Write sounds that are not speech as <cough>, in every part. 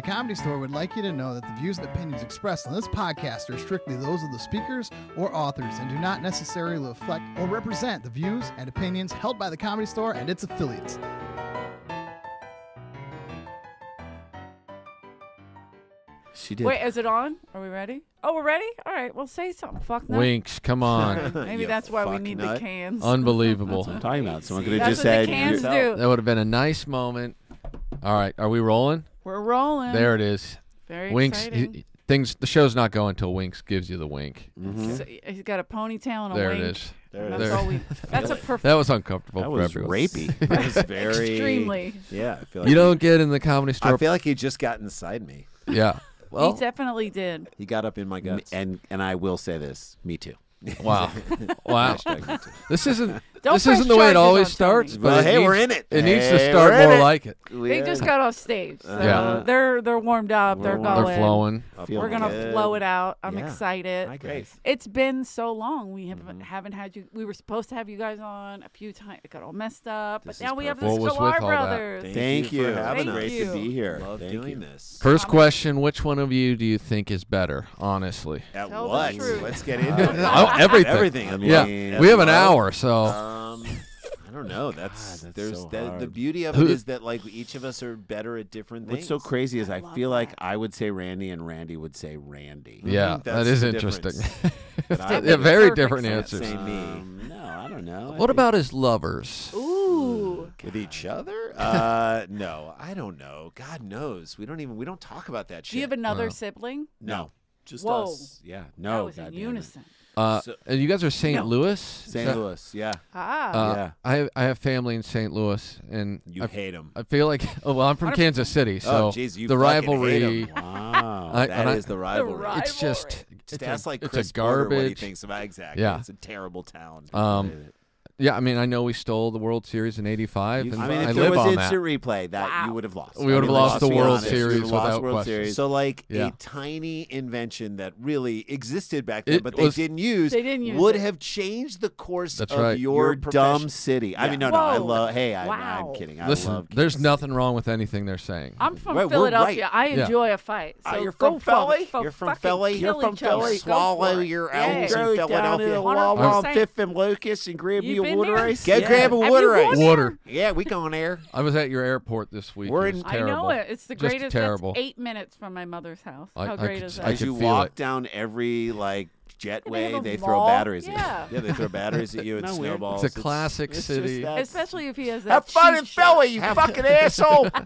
The Comedy Store would like you to know that the views and opinions expressed on this podcast are strictly those of the speakers or authors and do not necessarily reflect or represent the views and opinions held by the Comedy Store and its affiliates. She did. Wait, is it on? Are we ready? Oh, we're ready? All right, well, say something. Fuck no. Winks, come on. <laughs> Maybe You that's why we fuck need nut. the cans. Unbelievable. I'm talking about. Someone could have That's just what the said. cans do. That would have been a nice moment. All right, are we rolling? We're rolling. There it is. Very Winks. exciting. he- things. The show's not going until Winks gives you the wink. Mm -hmm. So he's got a ponytail and a There wink. it is. There it That's is. all we. <laughs> That's a perfect. That was uncomfortable That for was everyone. rapey. <laughs> That was very Extremely. Yeah, I feel like You don't get in the comedy store. I feel like he just got inside me. yeah. <laughs> Well, he definitely did. He got up in my guts. And and I will say this. Me too. wow. wow. Hashtag. This isn't. Don't this isn't the way it always starts. But Well, hey, needs, we're in it. It needs to start more it. like it. They just got off stage. So Yeah. They're they're warmed up. They're We're going. They're flowing. We're gonna good. flow it out. I'm Yeah. excited. Hi, guys. It's been so long. We haven't Mm-hmm. haven't had you. We were supposed to have you guys on a few times. It got all messed up, This but now is we have the perfect. What was Sklar with brothers. Thank, you. for having Thank us. Great you. to be here. Love Thank doing you. this. First question: Which one of you do you think is better? Honestly. At what? Let's get into it. <laughs> Oh, everything. Everything. I mean, Yeah. We have an hour, so Um, I don't know. That's, that's there's so the, the hard. beauty of it is that like each of us are better at different things. What's so crazy is I I, love feel like that. I would say Randy and Randy would say Randy. yeah, that That's the interesting. difference. <laughs> But I yeah, would very different sense. answers. Say me. Um, no, I don't know. I What think- about his lovers? Ooh. with each other? Uh, <laughs> no, I don't know. God knows. We don't even we don't talk about that shit. Do you have another Wow. sibling? no, just Whoa. us. Yeah, no. that no. was in goddamn it. unison. Uh, So- and you guys are St. No. Louis. St. that- Louis. Yeah, Ah. Uh, Yeah. I have, I have family in St. Louis, and you I, hate them. I feel like oh <laughs> well, I'm from Kansas City, so oh, jeez, you the fucking hate rivalry. Wow, <laughs> I- that and I- is the rivalry. It's just Rivalry. Just it's ask a, like it's Chris a Porter what he garbage. thinks about exactly. Yeah. it's a terrible town. Um, Yeah, I mean, I know we stole the World Series in '85, You- and I mean, I if there was on instant replay, that Wow. you would have lost. We would I have mean, lost let's the World honest. Series would without World question. Series. So, like Yeah. a tiny invention that really existed back then, It but they was- didn't use, They didn't use would it. have changed the course That's of right. your, Your dumb profession. city. I mean, no, no, I love. Hey, I, Wow. I'm kidding. I Listen, love there's Kansas nothing wrong with anything they're saying. I'm from Right, Philadelphia. right. I Yeah. enjoy a fight. So Ah, you're from Philly? it. You're from fucking Philly? You're from. Philly? Swallow your Yeah. elbows in Philadelphia. to the Hundred Wawa percent. Fifth and Lucas and grab You me a water there? ice. Go Yeah. grab a Have water you ice. gone Water. Yeah, we going there. I was at your airport this week. We're it was in- I terrible. know it. It's the Just greatest. terrible. That's eight minutes from my mother's house. I- How I great could is s- that? As could you feel walk it. down every like jetway, have a they throw mall? batteries Yeah. at you. Yeah, they throw batteries at you and <laughs> No, snowballs. It's a classic It's city. just that- Especially if he has that Have fun cheap in shot. Philly, you fucking asshole. <laughs>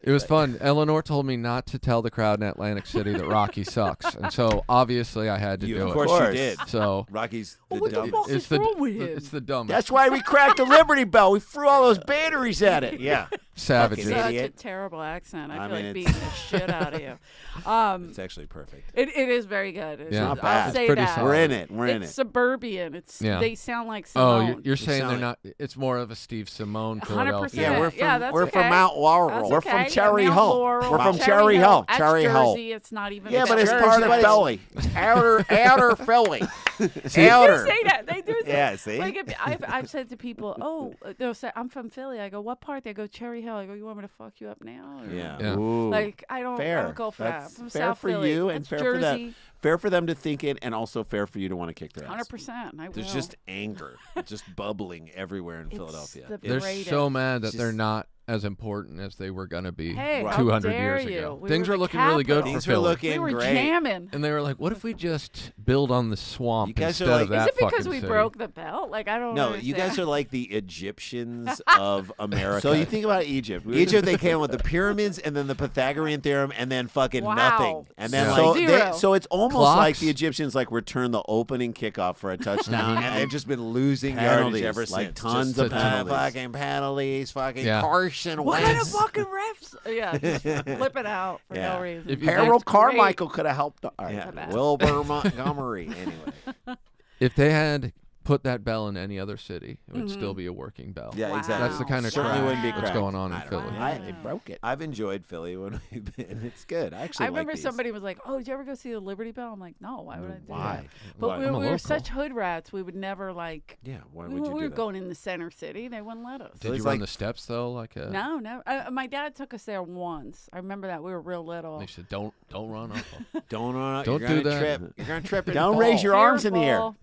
It was fun. Eleanor told me not to tell the crowd in Atlantic City that Rocky sucks, and so obviously I had to You, do of it. course, course. you did. So Rocky's the what the dumb- fuck? it's is the wrong with him? it's the dumbest That's why we cracked the Liberty Bell. We threw all those batteries at it. Yeah, savages. Fucking Such idiot. a terrible accent. I, I feel mean, like beating the shit out of you. <laughs> Um, it's actually perfect. it, it is very good. It's, Yeah. Not I'll bad. It's say pretty that. We're in it. We're in it's it. suburban. It's Yeah. they sound like Oh, Simone. you're, you're saying they're sound- not. It's more of a Steve Simone 100%. Philadelphia. Yeah, we're from yeah, that's we're okay. from Mount Laurel. That's we're okay. From Cherry Mount Hill. Laurel, We're from Cherry Cherry Hill. That's Cherry Hill. Jersey. It's not even. Yeah, but it's Jersey. part of Philly. outer outer Philly. <laughs> They outer. do say that. They do say Yeah, see? Like if, I've, I've said to people, oh, they'll say, I'm from Philly. I go, what part? They go, Cherry Hill. I go, you want me to fuck you up now? Or- Yeah. Yeah. Like I don't, I don't go for That's that. I'm fair South for Philly. you and That's fair for that. Jersey. Fair for them to think it, and also fair for you to want to kick their ass. Hundred percent. There's just anger, just bubbling everywhere in It's Philadelphia. the They're so mad that they're not as important as they were going to be Hey, how 200 dare years you? ago. We Things were are the looking really good capital. for Things are Philly. looking we were great. jamming. and they were like, "What if we just build on the swamp You guys are instead like- of Is that Is it because fucking we city?" broke the belt? Like I don't. Know. No, you guys are like the Egyptians <laughs> of America. So you think about Egypt. We- Egypt, they <laughs> came with the pyramids and then the Pythagorean theorem and then fucking Wow. nothing. And then Yeah. like Zero. they, so it's almost Clocks. like the Egyptians like return the opening kickoff for a <laughs> touchdown and they've just been losing Penalties yardage ever like since. tons Just of the penalties. penalties. fucking penalties, fucking Yeah. Carson What Wentz. kind of fucking refs? Uh, yeah, just <laughs> flip it out for Yeah. no reason. If you- That's Harold great. Carmichael could have helped. All right. yeah. Wilbert Montgomery. Anyway, <laughs> If they had put that bell in any other city, it would Mhm. still be a working bell. Yeah, Wow. exactly. That's the kind of Certainly crap wouldn't be that's cracked. going on in I don't Philly. know. I, they broke it. I've enjoyed Philly when we've been. It's good. I actually I remember these. somebody was like, "Oh, did you ever go see the Liberty Bell?" I'm like, "No, why would I do Why? that?" But Why? we, I'm were- a we were such hood rats. We would never like. Yeah, why we would were, you we do were that? going in the center city. They wouldn't let us. Did it's you run like- the steps though? Like a No, no. Uh, my dad took us there once. I remember that we were real little. They said, "Don't don't run off." <laughs> Don't run out. Don't you're do gonna that. Trip. You're gonna trip. <laughs> and Don't fall. raise your arms in the air. Fearful.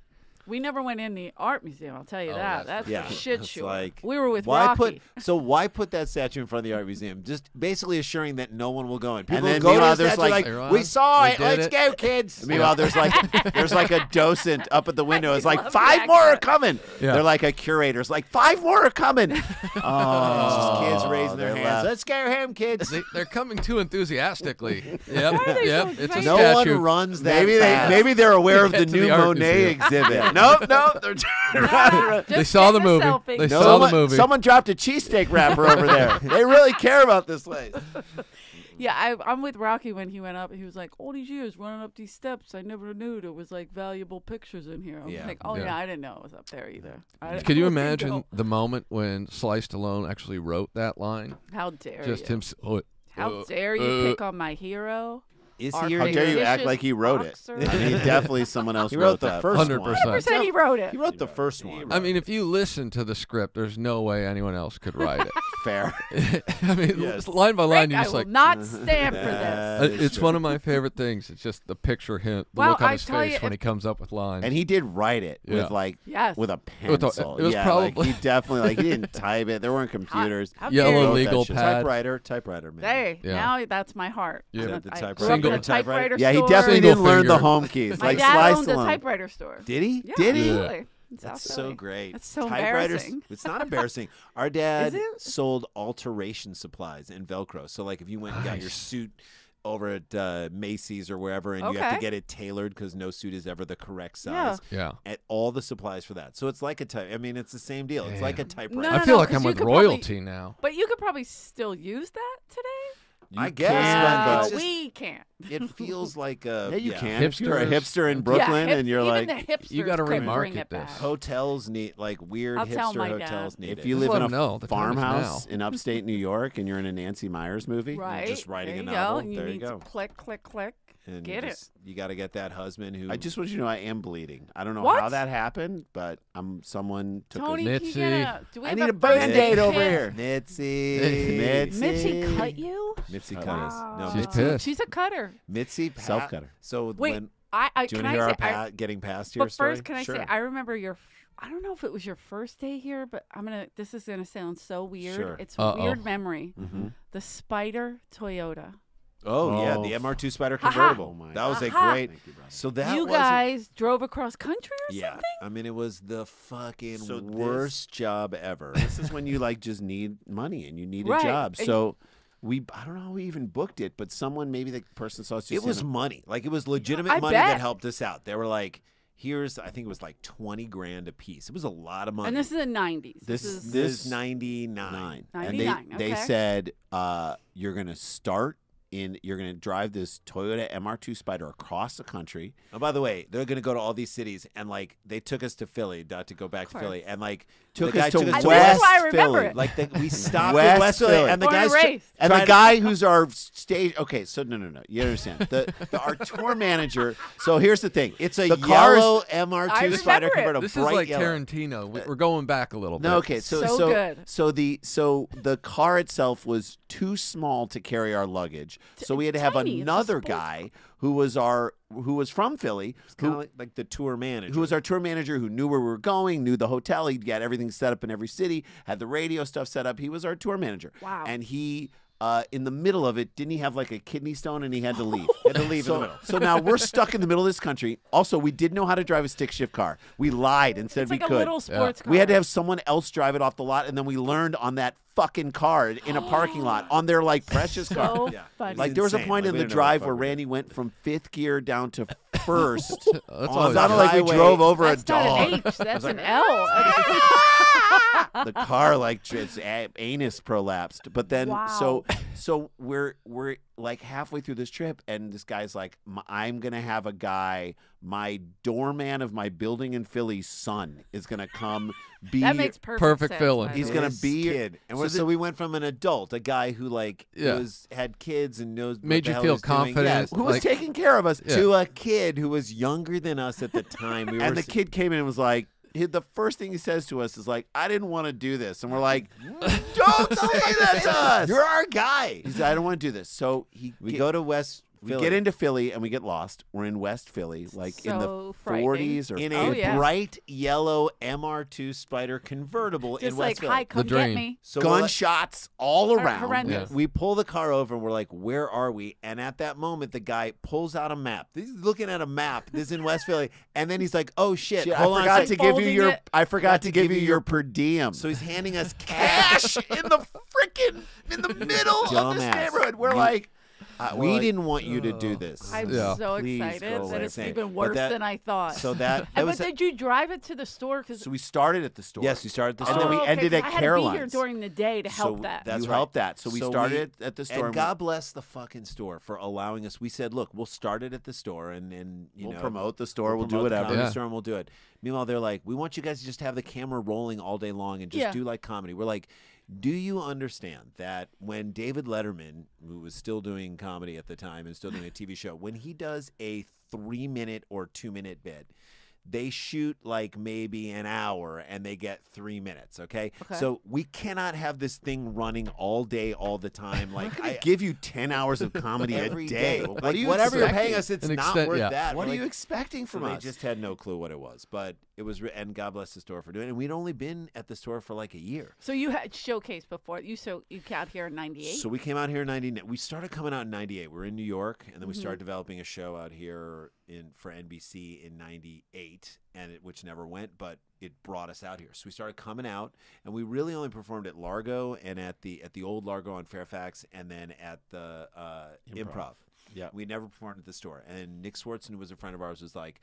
We never went in the art museum. I'll tell you Oh, that. that's That's, Yeah, a shit show. like, we were with why Rocky. put so why put that statue in front of the art museum? Just basically assuring that no one will go in. People then go to meanwhile the there's like- like, we saw we it. Let's it." go, kids. <laughs> Meanwhile, there's like <laughs> there's like a docent up at the window. It's like five more are coming. Yeah. They're like a curator. It's like five more are coming. <laughs> Oh, it's oh, just kids oh, raising their hands. left. Let's scare him, kids. they, they're coming too enthusiastically. Yep, Why yep. so it's a no statue. one runs that Maybe they maybe they're aware of the new Monet exhibit. Nope, nope. They're <laughs> turning around. They saw the movie. selfie. They No, saw the someone, movie. someone dropped a cheesesteak wrapper over there. They really care about this place. <laughs> Yeah, I, I'm with Rocky when he went up. He was like, "All these years running up these steps, I never knew there was like valuable pictures in here." I was Yeah. like, "Oh Yeah. yeah. I didn't know it was up there either." I, Could you I didn't imagine know. the moment when Sly Stallone actually wrote that line? How dare Just you? him. s- Oh, How uh, dare you uh, pick on my hero? Is Our he your How dare you act like he wrote it? boxer? I mean, definitely someone <laughs> else He wrote the that. first Hundred one. percent. Percent he wrote it. He wrote the first one. I mean, if you listen to the script, there's no way anyone else could write it. <laughs> Fair. <laughs> I mean, Yes. line by line, Rick, you're just will like, not stand for this. That Uh, is it's true. one of my favorite things. It's just the picture him, the Well, look on I his face you, when he comes up with lines. And he did write it Yeah. with like Yes. with a With a- pencil. it was yeah, probably- like he definitely like he didn't type it. There weren't computers. how Yellow dare you. Wrote that legal pad. typewriter, typewriter, man. Hey, Yeah. now that's my heart. Yeah. I The- went- the I typewriter. Grew up in Single- a typewriter Yeah, he store. definitely didn't learn the home keys. My like dad Sly owned a typewriter store. Did he? Yeah, Did he? absolutely. In That's so great. That's so embarrassing. It's not <laughs> embarrassing. Our dad sold alteration supplies and Velcro. So like if you went and got your suit over at uh, Macy's or wherever, and you have to get it tailored because no suit is ever the correct size. yeah. yeah. At all the supplies for that. So it's like a type. I mean, it's the same deal. It's like a typewriter. No, I no, feel no, like 'cause I'm with could probably- royalty now. But you could probably still use that today. I guess, can, but just, we can't. it feels like a <laughs> Yeah, you yeah. can. If you're a hipster in Yeah, Brooklyn hip- and you're even like, the You gotta remarket this. Hotels need like weird I'll hipster hotels need if it. you Just live in a know, the time is farmhouse in upstate New York and you're in a Nancy Meyers movie, Right. just writing there a novel. Go. And you There you need go. to click, click, click. And Get you it. just- You got to get that husband who. I just want you to know I am bleeding. I don't know What? how that happened, but I'm someone took Tony, a. can you Mitzi. get a, do we I have need a first Band-Aid over kit? here. Mitzi. Mitzi. Mitzi cut you? Mitzi Wow. cut us. No, She's Mitzi. pissed. She's a cutter. Mitzi pa- Self-cutter. So Wait, when I, I do you can want to I hear say, our I, pa- getting past your but story? first, can I sure. say I remember your. f- I don't know if it was your first day here, but I'm gonna. This is gonna sound so weird. Sure. It's Uh-oh. weird memory. Mhm. The Spider Toyota. Oh, yeah, the MR2 Spider Ha ha. convertible. Oh my that was a Aha. great. Thank you, brother. So that you wasn't- guys drove across country or Yeah, something? I mean it was the fucking So this- worst job ever. <laughs> this is when you like just need money and you need Right. a job. And- So we, I don't know how we even booked it, but someone, maybe the person saw us. it was in a- money. Like it was legitimate I money bet. that helped us out. They were like, "Here's, I think it was like twenty grand a piece. It was a lot of money." And this is the 90s. This- This, is this this- ninety nine. nine. 99, And they, they okay. said uh, you're going to start in, you're going to drive this Toyota MR2 Spider across the country. Oh, by the way, they're gonna go to all these cities, and like they took us to Philly, not to go back to. Philly, and like Took the us guy to took us to this is West why I remember Philly. it. Like the, we <laughs> stopped West in West Philly, Philly. and the Born and guys tr- And trying the to- guy <laughs> who's our stage, okay, so no, no, no, you understand. The, the our tour manager. So here's the thing. It's a the cars- yellow I MR2 Spider remember it. convertible, This is like yellow. Tarantino. We- uh, We're going back a little bit. No, okay, so So so good. so the so the car itself was too small to carry our luggage, so we had to have tiny. Another sports guy who was our who was from Philly, Kind of who like, like the tour manager. who was our tour manager, who knew where we were going, knew the hotel. He'd get everything set up in every city, had the radio stuff set up. He was our tour manager. Wow. And he, uh, in the middle of it, didn't he have like a kidney stone and he had to <laughs> leave? had to leave so, in the middle. so now we're stuck in the middle of this country. Also, we didn't know how to drive a stick shift car. We lied and said it's we like a could. little sports car. We had to have someone else drive it off the lot, and then we learned on that fucking car in a parking lot <gasps> on their like precious car. so Yeah. Like there was a point Like, in the didn't know what the drive where Randy went from fifth gear down to first. <laughs> That's on always sounded like we highway. drove over That's a not dog. an H. That's an L. Ah! <laughs> the car like its a- anus prolapsed. But then Wow. so so we're we're like halfway through this trip, and this guy's like, "I'm gonna have a guy, my doorman of my building in Philly's son is gonna come <laughs> be." That makes perfect, Perfect sense, villain. He's gonna This be- kid, and so so, so the- we went from an adult, a guy who like Yeah. was had kids and knows what Made the you hell feel confident. Yes. who was taking care of us. Yeah. to a kid who was younger than us at the time. We <laughs> were And the kid came in and was like, he- the first thing he says to us is like, "I didn't want to do this," and we're like, <laughs> "Don't say that to <laughs> us." You're our guy. He said, "I don't want to do this." So he We get- go to West. We Philly get into Philly and we get lost. We're in West Philly, like in the 40s or in Oh, a yeah. bright yellow MR2 Spider convertible Just in like, West Philly. hi, come get dream. me. So we're like- gunshots all around. horrendous. We pull the car over and we're like, "Where are we?" And at that moment, the guy pulls out a map. He's looking at a map. This is in West Philly, and then he's like, "Oh shit! Shit, I hold on, a forgot sec." to give you your. it. I forgot to give you your per diem. So he's handing us cash <laughs> cash in the freaking in the middle of this Dumbass. neighborhood. We're You- like, uh, we're we didn't want you to do this. I'm Yeah. so Please excited go that it's Insane. even worse that- than I thought. So that <laughs> that And was but did you drive it to the store? Cause So we started at the store. yes, we started the store And store. then we Oh, okay, ended 'cause at I had to be here during the day to help So that. That's you right. helped that. So we So started we- at the store. And God bless the fucking store for allowing us. We said, look, we'll start it at the store, and and you we'll know, promote the store. We'll, do promote the whatever. comedy Yeah. store, and we'll do it. Meanwhile, they're like, we want you guys to just have the camera rolling all day long and just Yeah. do like comedy. We're like. Do you understand that when David Letterman, who was still doing comedy at the time and still doing a TV show, when he does a three minute or two minute bit, they shoot like maybe an hour and they get three minutes. Okay, Okay. so we cannot have this thing running all day, all the time. <laughs> Like I I, give you ten hours of comedy every a day. day. What Like, are you whatever you're paying us, it's An not extent- worth yeah. that. What We're are you like- expecting from so us? They just had no clue what it was, but it was. Re- and God bless the store for doing it. And we'd only been at the store for like a year. so you had showcased before. You so you came out here in '98. So we came out here in '90. We started coming out in '98. We are in New York, and then we Mhm. started developing a show out here in for NBC in '98, and it, which never went, but it brought us out here. So we started coming out, and we really only performed at Largo and at the at the old Largo on Fairfax, and then at the uh, Improv. Improv. Yeah. we never performed at the store. And Nick Swardson, who was a friend of ours, was like.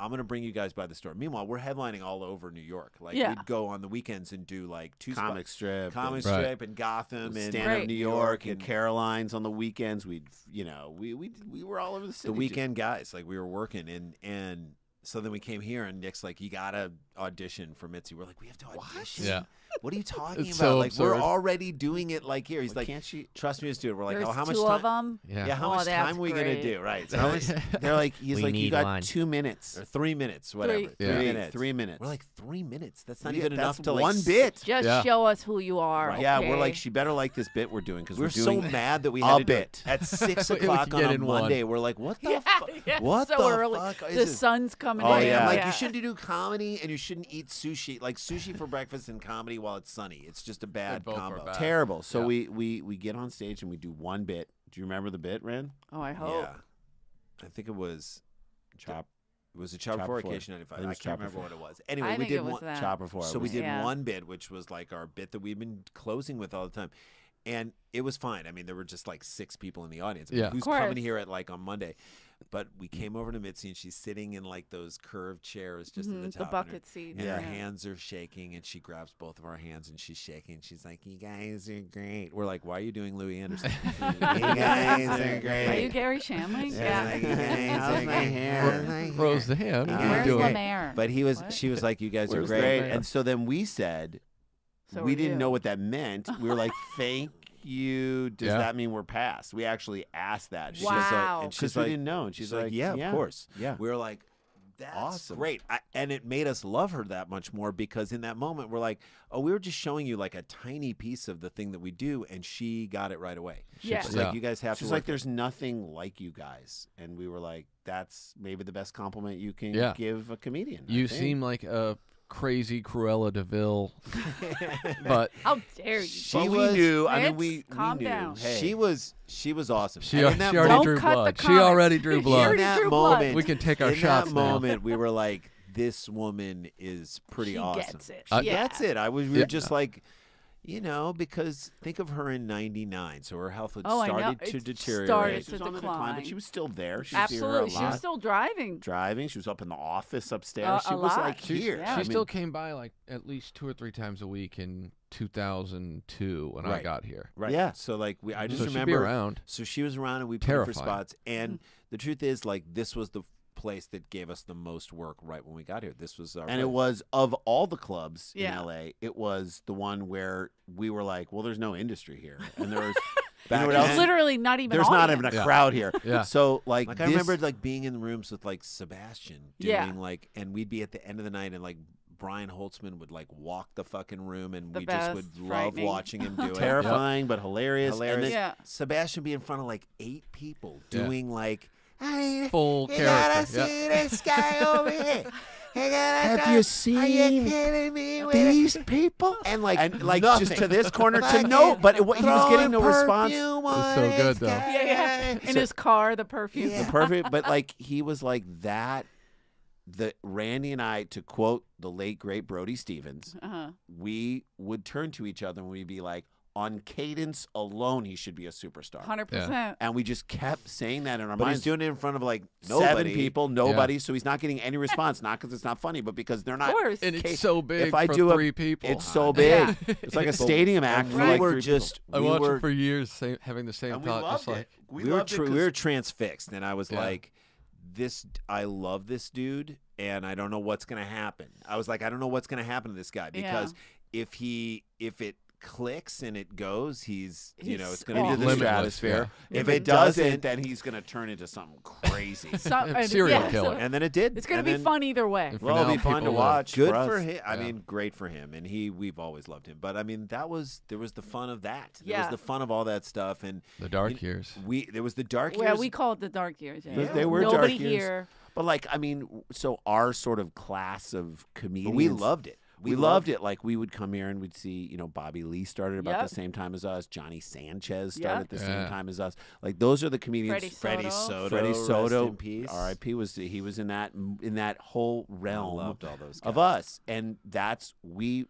I'm gonna bring you guys by the store. Meanwhile, we're headlining all over New York. Like Yeah. we'd go on the weekends and do like two spots- comic strip, comic Right. strip and Gotham and stand Right. up New York and Caroline's on the weekends. We'd, you know, we we we were all over the city. the weekend guys. Like we were working and and so then we came here and Nick's like, you gotta audition for Mitzi. We're like, we have to audition. Yeah. What are you talking It's about? so like we're already doing it like here. He's Well, like, can't she? trust me, just do it. We're like, There's oh, how much two time? of them. Yeah. Yeah, how Oh, much that's time are we gonna great. do? Right. So How how much- much- <laughs> They're like, he's We like, you need got one. two minutes. or three minutes, whatever. Three. Three minutes. Three minutes. We're like three minutes. That's not Yeah, even enough to like one bit. Just Yeah. show us who you are. Yeah, we're okay? like, she better like this bit we're doing because We're, we're, so doing mad that we a had to do it bit. at <laughs> six We o'clock on get a in one. Monday. We're like, what the <laughs> yeah, fuck? yeah, What so the early. fuck is the this? sun's coming Oh, in. yeah. I'm like, you shouldn't do comedy and you shouldn't eat sushi. Like sushi for breakfast and comedy while it's sunny. It's just a bad both were combo. bad. terrible. So Yeah. we we we get on stage and we do one bit. Do you remember the bit, Ren? Oh, I hope. Yeah, I think it was Chop it was a chop, Chop for Four. occasion ninety I five. think it I was can't Chop remember Four. what it was. Anyway, I we think did it was one. that. chopper for. So we did Yeah. one bit, which was like our bit that we've been closing with all the time. And it was fine. I mean, there were just like six people in the audience. I mean, Yeah. Of who's course. coming here at like on Monday? But we came over to Mitzi and she's sitting in like those curved chairs just Mhm, at the top. the bucket seat. And yeah. her hands are shaking and she grabs both of our hands and she's shaking. She's like, You guys are great. We're like, Why are you doing Louie Anderson? <laughs> you <laughs> guys are great. Are you Garry Shandling? Yeah, like, you guys <laughs> How's are my great. hair? How's my hair? Rose the hand. Uh, What are you Where's doing? Lemaire? But he was, What? she was like, You guys It are great. great. And so then we said, So we are didn't you. know what that meant. We were like, thank you. Does Yeah. that mean we're past? We actually asked that. She's Wow. like- Wow. and Because she's we didn't know. And she's, she's like, Yeah, of course. Yeah. We were like, that's Awesome. great. I, and it made us love her that much more because in that moment, we're like, oh, we were just showing you like a tiny piece of the thing that we do. And she got it right away. Yeah. She's Yeah. like, you guys have She's to like, work there's nothing like you guys. And we were like, that's maybe the best compliment you can Yeah. give a comedian. I You think. seem like a crazy Cruella de Vil, <laughs> but How dare you? She But we was- knew. I mean, Vince, we, we calm knew. down. Hey, She was she was awesome. she, And in that she already Don't drew blood. She already drew blood. in that drew blood. moment, We can take our in shots that now. moment, we were like, this woman is pretty she awesome. gets it. Uh, yeah. That's it. I was. We were Yeah. just like, You know, because think of her in '99, so her health had Oh, I know. started to It deteriorate. started she was to on the decline, decline. but she was still there. She was here a Absolutely. She lot. was still driving. driving. She was up in the office upstairs. Uh, she a was lot. like She's- here. yeah. She I mean, still came by like at least two or three times a week in 2002 when I Right. got here. Right. Yeah. So like we, I just so she'd be remember. around. So she was around, and we put her for Terrifying. spots. And the truth is, like, this was the place that gave us the most work right when we got here. This was our. and it was of all the clubs Yeah. in LA, it was the one where we were like, well, there's no industry here, and there was. Back <laughs> you know what then- There's literally not even There's not even a Yeah. crowd here. Yeah. So like, Like this, I remember like being in the rooms with like Sebastian doing Yeah. like, and we'd be at the end of the night, and like Brian Holtzman would like walk the fucking room, and The we just would love watching him do <laughs> it. terrifying but hilarious. And hilarious. then- Yeah. Sebastian be in front of like eight people Yeah. doing like, I, Full you character. gotta yeah. see this guy over here. You <laughs> Have go- you Are seen you me? these it?" people? And like, and like nothing. just to this corner to Fucking no, but it, he was getting no response. perfume It's so good, though. Yeah, yeah. In his car, the perfume. Yeah. the perfect but like he was like that the randy and i to quote the late great Brody Stephens Uh-huh. we would turn to each other and we'd be like on cadence alone he should be a superstar 100%. and we just kept saying that in our But minds he's doing it in front of like seven people nobody so he's not getting any response not because it's not funny but because they're not. Of not course. And it's so big if I for do a- three people. it's so big <laughs> Yeah. it's like a stadium act And we like were three just I we watched were it for years, same, having the same people. and we thought. loved Just like, it we, we, were loved it tr- were transfixed, and I was Yeah. like, "This, I love this dude, and I don't know what's gonna happen." I was like, "I don't know what's gonna happen to this guy because if he, if it clicks and it goes, he's, you know, it's gonna be into the Limitless, stratosphere. yeah. If, If it it doesn't, doesn't- then he's gonna turn into something crazy. <laughs> So- and- Serial yeah, killer. so And then it did. it's going to be then- fun either way. And for well, it'll be fun to watch. Good for, for us. him. I mean, great for him, and he. We've always loved him. But I mean, that was there was the fun of that. There Yeah. was the fun of all that stuff, and the dark you- years. we there was the dark years. Yeah, we call it the dark years. Yeah. They- they were dark Nobody years. here. But like, I mean, so our sort of class of comedians, but we loved it. We, loved it. Like we would come here and we'd see, you know, Bobby Lee started about Yep. the same time as us. Johnny Sanchez Yep. started at the same time as us. Like those are the comedians. Freddie Freddie Soto. Soto. Freddie rest Soto, in peace. R.I.P. was he was in that in that whole I realm loved all those of us, and that's we,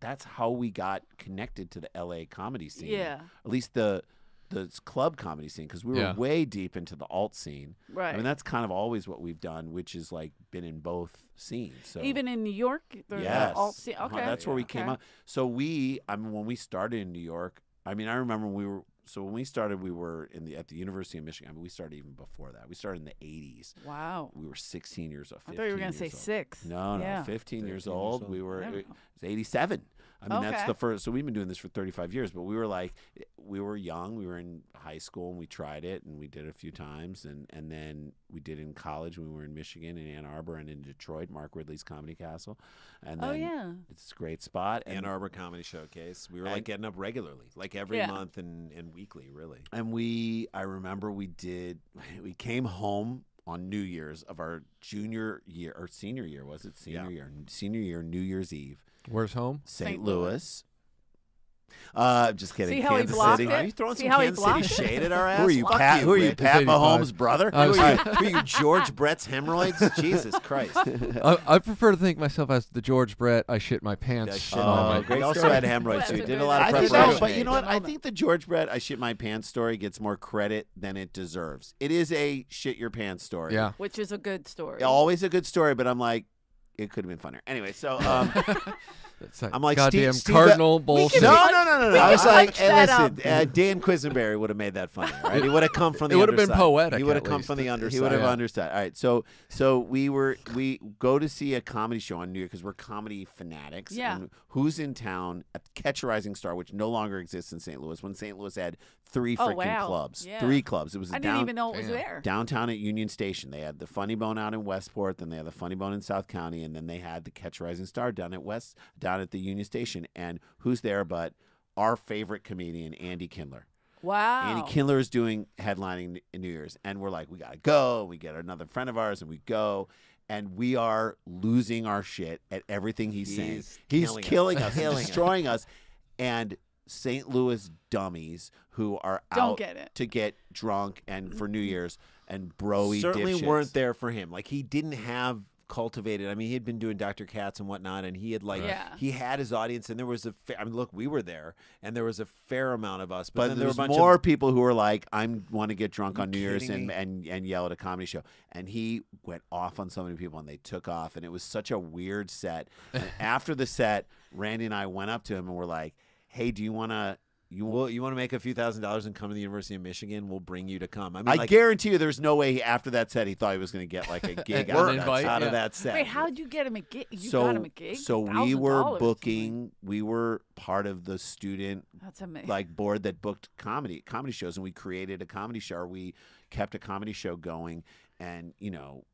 that's how we got connected to the L.A. comedy scene. Yeah. at least the the club comedy scene because we were Yeah. way deep into the alt scene. Right. I mean, that's kind of always what we've done, which is like been in both scenes. So Even in New York, the yes, alt scene. Uh-huh, Okay. that's where we came okay. up. So we, I mean, when we started in New York, I mean, I remember we were. So when we started, we were in the at the University of Michigan. I mean, we started even before that. We started in the '80s. Wow. We were 16 years old. I thought you were going gonna say old. six. No, no, Yeah. 15 years years old. old. We were. Yeah. It was 87. I mean, that's the first. So we've been doing this for 35 years, but we were like, we were young. We were in high school and we tried it and we did it a few times, and and then we did it in college when we were in Michigan, in Ann Arbor, and in Detroit, Mark Ridley's Comedy Castle, and oh, then Oh yeah. it's a great spot. And Ann Arbor Comedy Showcase. We were And- like getting up regularly, like every Yeah. month and, and weekly, really. And we, I remember we did, we came home on New Year's of our junior year or senior year, was it? Senior Yeah. year, senior year, New Year's Eve, Where's home? St. St. Louis. Louis. Uh, just kidding. See how he Kansas blocked City. it? Are you throwing See some Kansas City shade at our <laughs> ass? Who are you, Fuck Pat? Who are you, Pat Mahomes' brother? I Who are you, who are you, George Brett's hemorrhoids? <laughs> Jesus Christ. I, I prefer to think myself as the George Brett. I shit my pants. That shit Oh, moment. great He also had hemorrhoids too. He did a a lot of I good- think preparation. that, but you know what? I think the George Brett I shit my pants story gets more credit than it deserves. It is a shit your pants story. Yeah. Which is a good story. Always a good story, but I'm like, it could have been funnier. Anyway, so <laughs> um, like I'm like, goddamn Steve- Steve- cardinal can bullshit. no, no, no, no, no. I was like, hey, listen, uh, Dan Quisenberry would have made that funny. Right? He would have come from the It would have been poetic, He would have come least. from the He underside. He would have- have understood. All right, so so we were we go to see a comedy show on New York because we're comedy fanatics. Yeah. And who's in town at Catch a Rising Star, which no longer exists in St. Louis. When St. Louis had three Oh, freaking wow. clubs, Yeah. three clubs. It was a I down, didn't even know it was Damn. there. downtown at Union Station. They had the Funny Bone out in Westport, then they had the Funny Bone in South County, and then they had the Catch a Rising Star down at West down at the Union Station. And who's there but our favorite comedian, Andy Kindler. Wow. Andy Kindler is doing headlining in New Year's, and we're like, we gotta go. We get another friend of ours, and we go. And we are losing our shit at everything he's, saying. He's He's killing us. killing us, Killing destroying us. And St. Louis dummies who are Don't out get it. to get drunk and for New Year's and broy Certainly dipshits. weren't there for him. Like he didn't have cultivated. I mean, he had been doing Dr. Katz and whatnot, and he had like Yeah. he had his audience, and there was a. Fa- I mean, look, we were there, and there was a fair amount of us, but, But then there were a bunch more of people who were like, "I'm want to get drunk on New Year's kidding and, and and yell at a comedy show. And he went off on so many people, and they took off, and it was such a weird set. And <laughs> after the set, Randy and I went up to him and were like, Hey, do you want to? You Well, you want to make a few thousand dollars and come to the University of Michigan? We'll bring you to come. I mean, I like, guarantee you, there's no way he, after that set he thought he was going to get like a <laughs> gig An out, of that, invite, out yeah. of that set. Wait, how'd you get him a gig? You so got him a gig? so we were booking. We were part of the student That's amazing. like board that booked comedy comedy shows and we created a comedy show we kept a comedy show going and you know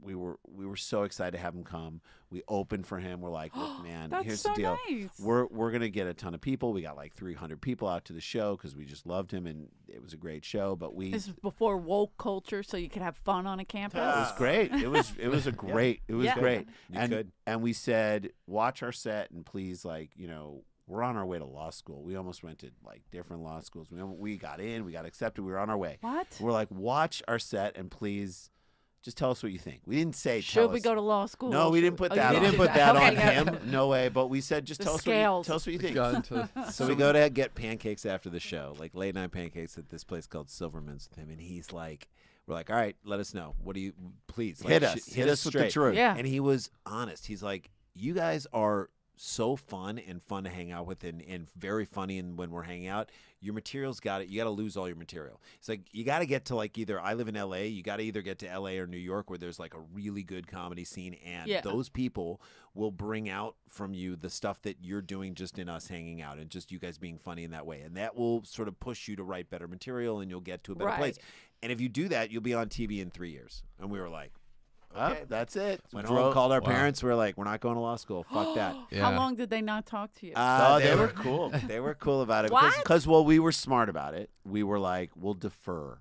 we were we were so excited to have him come we opened for him we're like look <gasps> man That's here's so the deal nice. we're we're gonna get a ton of people we got like 300 people out to the show because we just loved him and it was a great show but we this was before woke culture, so you could have fun on a campus. it was great. It was it was a <laughs> great it was Yeah. great. You and could. and we said, watch our set and please like, you know, we're on our way to law school. We almost went to like different law schools. We we got in, we got accepted, we were on our way. What? We're like, watch our set and please just tell us what you think. We didn't say Should tell we us- go to law school? No, we didn't put oh, that you on didn't put that <laughs> Okay, on yeah. him. No way, but we said just The tell us what you, tell us what you think. Got into <laughs> So we go to get pancakes after the show, like late night pancakes at this place called Silverman's with him, and he's like, "We're like, all right, let us know. What do you, please, like, hit sh- us. Hit us with the truth. Yeah. And he was honest. He's like, you guys are so fun and fun to hang out with, and, and very funny. And when we're hanging out, your material's got it. You got to lose all your material. It's like you got to get to like either I live in L.A. You got to either get to L.A. or New York where there's like a really good comedy scene, and Yeah. those people will bring out from you the stuff that you're doing just in us hanging out and just you guys being funny in that way, and that will sort of push you to write better material, and you'll get to a better place. And if you do that, you'll be on TV in three years. And we were like. Well, Okay. that's it. Went Drove- home, called our Wow. parents. We're like, we're not going to law school. Fuck <gasps> that. Yeah. How long did they not talk to you? Uh, Oh, they were cool. <laughs> They were cool about it. <laughs> What? because- Because well, we were smart about it. We were like, we'll defer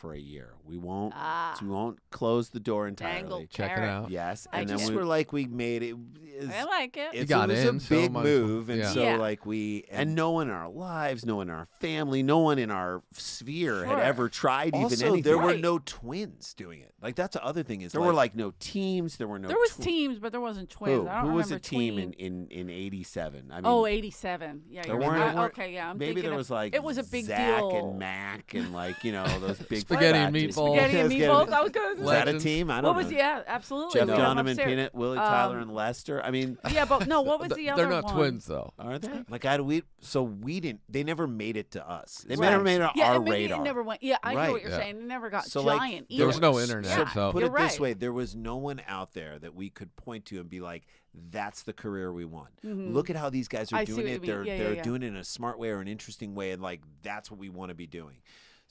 for a year. We won't. ah, we won't close the door entirely. dangle Check it out. Yes, I and just then we were like, we made it. it's- I like it. it's- got it was in, a big might as well- move, and yeah. so Yeah. like we and no one in our lives, no one in our family, no one in our sphere had ever tried even also anything. there were no twins doing it. Like that's the other thing is there were like no teams. There were no. there was tw- teams, but there wasn't twins. Who? I don't Who was a team in tween- in in '87? I mean, oh, 87. Yeah, There you're weren't- right. okay, yeah. I'm maybe thinking there of- was like it was a big Zach deal. and Mac and like you know those <laughs> big Spaghetti and fat dudes. meatballs. Spaghetti and meatballs. I was gonna Was say. that a Legends. team? I don't What know. was yeah, absolutely. Jeff we were Dunham and upstairs. Peanut, Willie Tyler Um, and Lester. I mean, <laughs> Yeah, but no. What was Th- the They're not one? twins though. are they? <laughs> like I we so we didn't. They never made it to us. They is never made it on Yeah, our and maybe radar. it never went. Yeah, I know what you're Yeah. saying. It never got So, like, giant. there There was no internet, Yeah. so Put You're it this right. way: there was no one out there that we could point to and be like, "That's the career we want." Mhm. Look at how these guys are I see doing what you it. mean. They're Yeah, yeah, they're yeah. doing it in a smart way or an interesting way, and like that's what we want to be doing.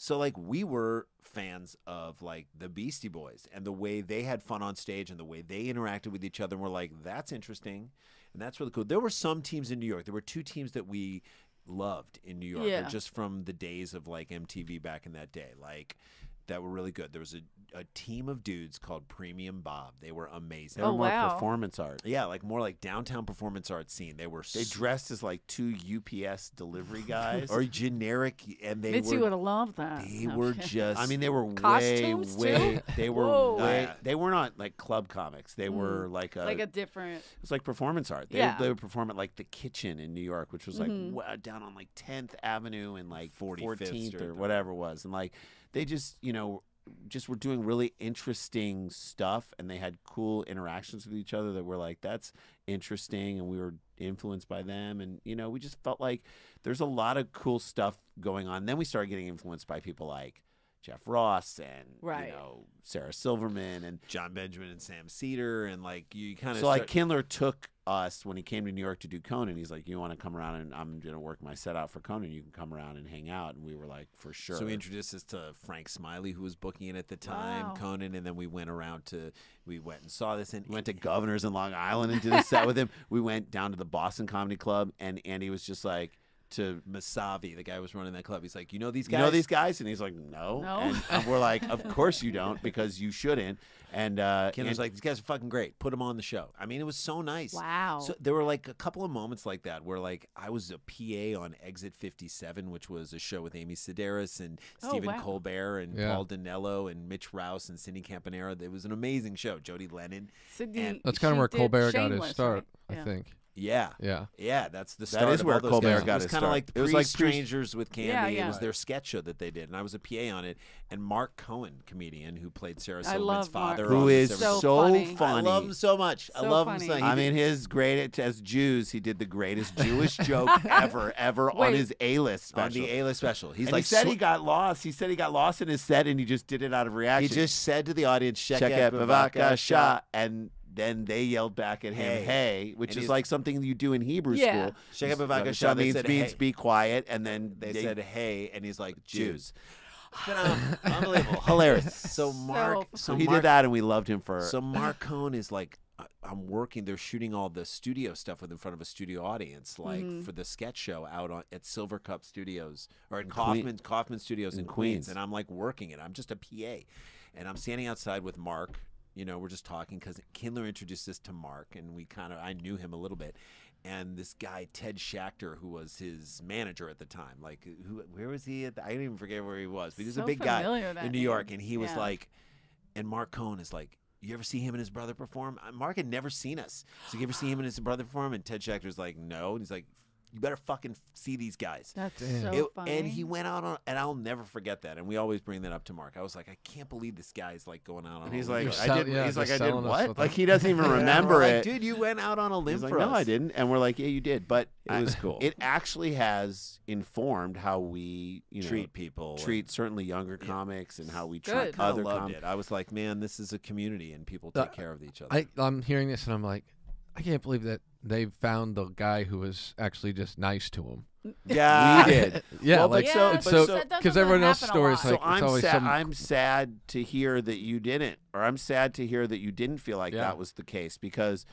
So like we were fans of like the Beastie Boys and the way they had fun on stage and the way they interacted with each other. And we're like, that's interesting, and that's really cool. There were some teams in New York. There were two teams that we loved in New York, Yeah. just from the days of like MTV back in that day, like. That were really good. There was a, a team of dudes called Premium Bob. They were amazing. They were Oh, more wow. performance art. Yeah, like more like downtown performance art scene. They were They s- dressed as like two UPS delivery <laughs> guys. or generic, and they Mitzi were would have loved that. they No, were just. I mean, they were Costumes, way, too? way. They were way. They were not like club comics. They were like a. like a different. it was like performance art. They, Yeah. they would perform at like the Kitchen in New York, which was like Mhm. wa- down on like 10th Avenue and like 45th 14th or or- whatever it was, and like they just you know just were doing really interesting stuff, and they had cool interactions with each other that were like that's interesting, and we were influenced by them, and you know we just felt like there's a lot of cool stuff going on. Then we started getting influenced by people like. Jeff Ross and Right. you know Sarah Silverman and Jon Benjamin and Sam Seder, and like you kind of so like Kindler took us when he came to New York to do Conan. He's like, "You want to come around and I'm gonna work my set out for Conan. You can come around and hang out." And we were like, "For sure." So we introduced us to Frank Smiley, who was booking it at the time, Wow. Conan, and then we went around to we went and saw this and We went to Governors in Long Island and did a set with him. <laughs> We went down to the Boston Comedy Club, and Andy was just like, to Masavi, the guy who was running that club. He's like, you know these guys? you guys? know these guys, and he's like, no. No. And, and <laughs> we're like, of course you don't, because you shouldn't. And uh, Ken was like, these guys are fucking great. Put them on the show. I mean, it was so nice. Wow. So there were like a couple of moments like that where like I was a PA on Exit 57, which was a show with Amy Sedaris and Oh, Stephen wow. Colbert and Yeah. Paul Dinello and Mitch Rouse and Cindy Campanera. It was an amazing show. Jodi Lennon. Sydney, and- That's kind of where Colbert got his start, right? I think. Yeah. Yeah. Yeah, that's the That start. is of where all those Colbert guys. got It was his kind of start. like It was like Strangers with Candy. Yeah, It was their sketch show that they did, and I was a PA on it. And Mark Cohen, comedian who played Sarah Silverman's love Mark. father, who on is So so, funny. funny. I love him so much. I love funny. him so. he I mean, his great as Jews, he did the greatest <laughs> Jewish joke <laughs> ever, ever on his A-list on special. the A list special. He's and like he said sw- he got lost. He said he got lost in his set, and he just did it out of reaction. He just said to the audience, "Check, check out out Bavaka Bavaka Shah." Shah, and then they yelled back at him, Hey. "Hey," which And is he's- like something you do in Hebrew Yeah. school. Check out Bavaka Bavaka Shah Shah. They means said, means "Hey." be quiet, and then They, said, "Hey," and he's like, Jews. "Jews." <laughs> Unbelievable, hilarious. So So Mark, so, So he Mark, did that, and we loved him for. So Mark Cohen is like, I- I'm working. They're shooting all the studio stuff with in front of a studio audience, like Mm-hmm. for the sketch show out on at Silvercup Studios or in Queen- Kaufman Kaufman Studios in, in Queens. Queens. And I'm like working it. I'm just a PA, and I'm standing outside with Mark. You know, we're just talking because Kindler introduced us to Mark, and we kind of I knew him a little bit. And this guy Ted Schachter, who was his manager at the time, like who, where was he? At the, I didn't even forget where he was, but he was So a big guy in New name. York, and he was like, and Mark Cohen is like, you ever see him and his brother perform? Uh, Mark had never seen us. So you ever see him and his brother perform? And Ted Schachter's like, no. And he's like, you better fucking see these guys. That's Damn. so It- funny. and he went out on, and I'll never forget that. And we always bring that up to Mark. I was like, I can't believe this guy's like going out on. and he's like, You're I sell- did. yeah, he's like, I did selling what? Like he doesn't even <laughs> And we're remember like, it. dude. You went out on a limb He's like, for no, us. I didn't. And we're like, yeah, you did. But <laughs> It was cool. It actually has informed how we, you know, treat people. and- treat certainly younger comics and how we treat Good. I other loved comics. it. I was like, man, this is a community, and people Uh, take care of each other. I, I'm hearing this and I'm like, I can't believe that they found the guy who was actually just nice to him. <laughs> yeah, we did. <laughs> Yeah, Well, like yeah, so- but but so so- because everyone else's happen story is like so it's I'm always sad. some. I'm sad to hear that you didn't, or I'm sad to hear that you didn't feel like Yeah. that was the case because,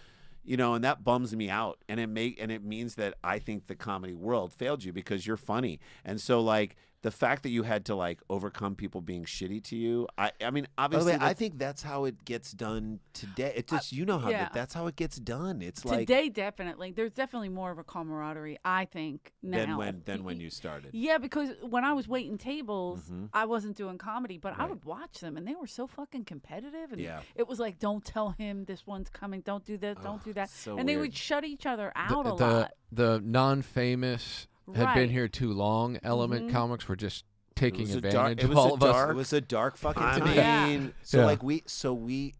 you know, and that bums me out, and it make and it means that I think the comedy world failed you because you're funny, and so like the fact that you had to like overcome people being shitty to you. I I mean, obviously, way, I think that's how it gets done today. It's just you know how yeah. that's how it gets done. It's like Today, definitely, there's definitely more of a camaraderie. I think now than when than when you started. Yeah, because when I was waiting tables, Mhm. I wasn't doing comedy, but I would watch them, and they were so fucking competitive. And Yeah. it was like, "Don't tell him this one's coming. Don't do this. Don't Oh, do that." so and they would shut each other the, out a the, lot. the non-famous had Right. been here too long. Element Mhm. comics were just taking was a dark- advantage of was all of dark- us. It was a dark fucking I time. Yeah. mean, So Yeah. like we so we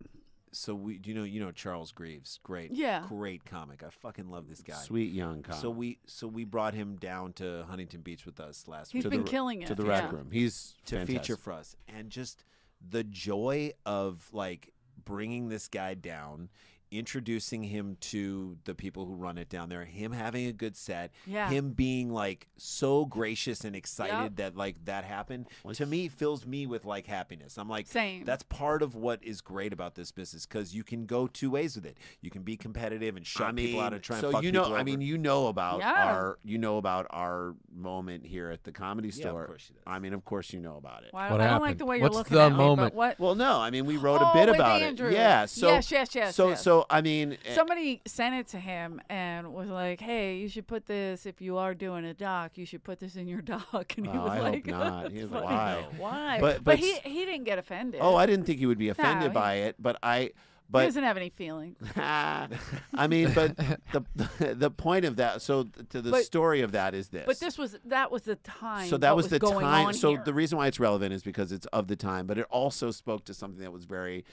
so we you know you know Charles Greaves, great Yeah. great comic. I fucking love this guy. sweet young comic. So we so we brought him down to Huntington Beach with us last He's week He's been the- killing it to the yeah. rec room. He's to fantastic. feature for us, and just the joy of like bringing this guy down. Introducing him to the people who run it down there, him having a good set, Yeah. him being like so gracious and excited Yep. that like that happened to me fills me with like happiness. I'm like, Same. that's part of what is great about this business because you can go two ways with it. You can be competitive and shut I mean, people out and try so and fuck you know, people I over. mean, you know about Yeah. our, you know about our moment here at the comedy Yeah, of store. course she does. I mean, of course you know about it. Well, I What don't- don't like happened? the way you're What's looking the at me, but moment? what? Well, no, I mean, we wrote Oh, a bit about Andrew. it. Yeah. So, yes, yes, yes. so, yes. so, I mean, eh, Somebody sent it to him and was like, "Hey, you should put this if you are doing a doc. You should put this in your <laughs> doc." And he Oh, was I hope like, not. <laughs> He was like, "Why? "Why?" Why?" But- But, but he he didn't get offended. oh, I didn't think he would be offended he- by it, but I, he but doesn't have any feeling. <laughs> I mean, but the the point of that. So to the But- story of that is this. But this was that was the time. so that what was, the time. So here. the reason why it's relevant is because it's of the time, but it also spoke to something that was very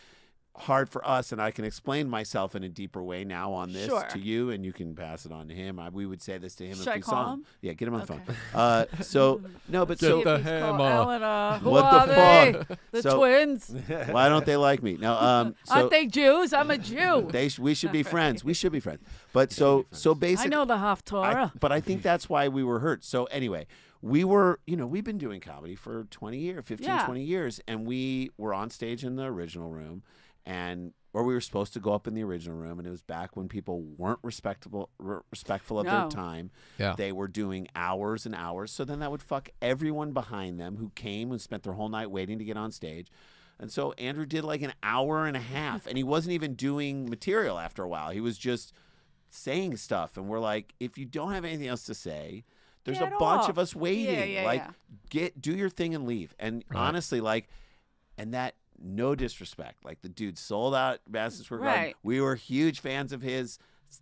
hard for us, and I can explain myself in a deeper way now on this Sure. to you, and you can pass it on to him. I, we would say this to him Should if I we call saw him. him? Yeah, get him on the Okay. phone. <laughs> Uh, so no, but Get so the if hammer. Eleanor. Who What the they? fuck? <laughs> The So- twins. <laughs> why don't they like me? No, um, so Aren't they Jews? I'm a Jew. they sh- we should be friends. We should be friends. But so so I basically, know the I- Haftorah. but I think that's why we were hurt. So anyway, we were, you know, we've been doing comedy for 20 years, 15, Yeah. 20 years, and we were on stage in the original room, and or we were supposed to go up in the original room, and it was back when people weren't respectable, re- respectful of No. their time. Yeah. They were doing hours and hours. So then that would fuck everyone behind them who came and spent their whole night waiting to get on stage. And so Andrew did like an hour and a half, and he wasn't even doing material after a while. He was just saying stuff, and we're like, if you don't have anything else to say, there's Get a bunch of us waiting. yeah, like, yeah. get do your thing and leave. And Right. honestly, like, and that no disrespect, like the dude sold out Madison Square Garden. Right. We were huge fans of his.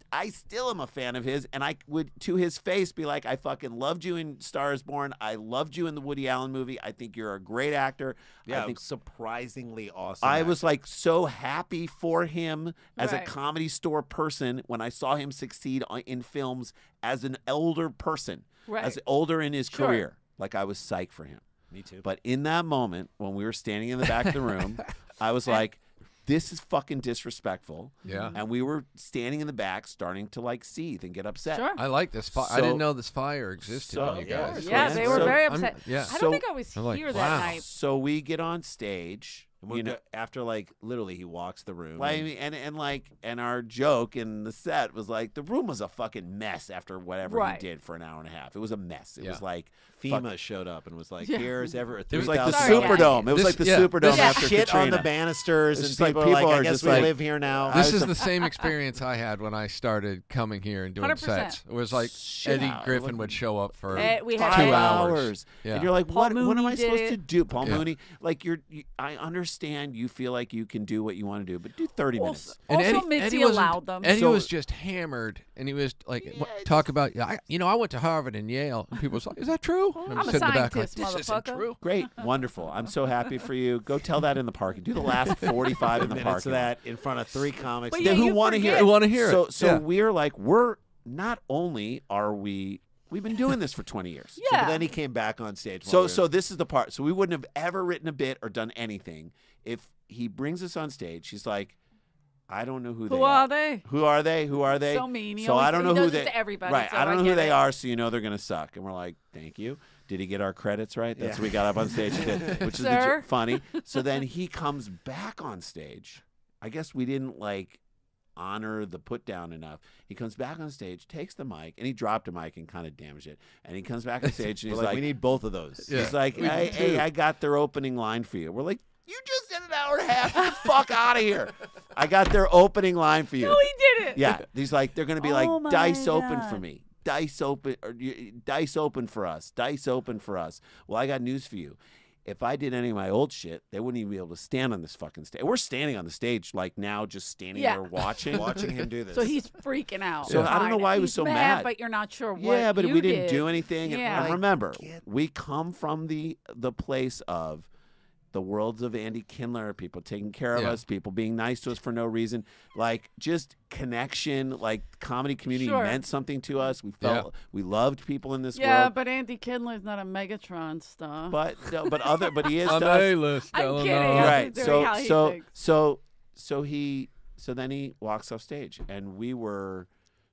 I still am a fan of his, and I would to his face be like, I fucking loved you in Star is Born. I loved you in the Woody Allen movie. I think you're a great actor. Yeah, I think surprisingly awesome. I actor. was like so happy for him as Right. a comedy store person when I saw him succeed in films as an elder person, Right. as older in his Sure. career. Like I was psyched for him. Me too. But in that moment, when we were standing in the back of the room, <laughs> I was like, this is fucking disrespectful. Yeah. And we were standing in the back, starting to like seethe and get upset. Sure. I like this. Fi- I didn't know this fire existed so- you Yeah, guys. yeah, man. they were So- very I'm- upset. yeah. I don't think I was I'm like, here wow. that night. So we get on stage. And we're You know, go- after like literally he walks the room. Like, and- and and like and our joke in the set was like the room was a fucking mess after whatever Right. he did for an hour and a half. It was a mess. It Yeah. was like FEMA showed up and was like, Yeah. "Here's ever." it was like the Sorry, guys. Superdome. It was This- like the yeah, Superdome this- after shit Katrina. on the banisters, It's and just like people, like, are "I guess just we like- live here now." This is a- the same experience I had when I started coming here and doing 100%. sets. It was like Shit Eddie. Griffin Like- would show up for Eh, we had two Eddie. hours. And Yeah. you're like, what? what am I supposed to do, Paul Mooney? Like you're, I understand you feel like you can do what you want to do, but do 30 minutes. Also, And also Eddie, Mitzi Eddie allowed them. Eddie So- was just hammered, and he was like, Yeah, what- talk about, I, you know, I went to Harvard and Yale, and people was like, is that true? And I'm a sitting in the back like, scientist, this isn't motherfucker." true. Great, wonderful. I'm so happy for you. Go tell that in the parking. Do the last <laughs> 45 in the minutes parking of that in front of three comics. But Yeah, yeah, who want to hear? it. Who wanna hear So, it. so Yeah. we're like, we're not only are we, we've been doing this for 20 years. So, Yeah. but then he came back on stage. So we were- so this is the part. So we wouldn't have ever written a bit or done anything if he brings us on stage. He's like, I don't know who, they Who are. are they? Who are they? Who are they? So mean. He so always- I don't know who they. everybody, right. so I don't I know who get they it. are. So you know they're gonna suck. And we're like, thank you. Did he get our credits right? That's what we got up on stage, and did, <laughs> which is Sir? funny. So then he comes back on stage. I guess we didn't like honor the put down enough. He comes back on stage, takes the mic, and he dropped a mic and kind of damaged it. And he comes back on <laughs> stage and We're he's like, like, "We need both of those." Yeah. He's like, We hey, hey. I got their opening line for you. We're like, you just did an hour and a half. Get the fuck out of here. I got their opening line for you. No, he didn't. Yeah, he's like, they're gonna be Oh like, my dice open for me. Dice open, or dice open for us. Dice open for us. Well, I got news for you. If I did any of my old shit, they wouldn't even be able to stand on this fucking stage. We're standing on the stage, like now, just standing Yeah. there watching. <laughs> watching him do <laughs> this. So he's freaking out. So I don't know Fine. why he was so mad, mad. But you're not sure what. Yeah, but you we didn't do anything. And- Yeah. And remember, we come from the the place of the worlds of Andy Kindler, people taking care of Yeah. us, people being nice to us for no reason, like just connection, like comedy community Sure. meant something to us. We felt we loved people in this world. Yeah, world. but Andy Kindler's not a Megatron star. But no, but other but he <laughs> is On to the us. A-list, I'm kidding. Right. doing So how he so thinks. so so he so then he walks off stage and we were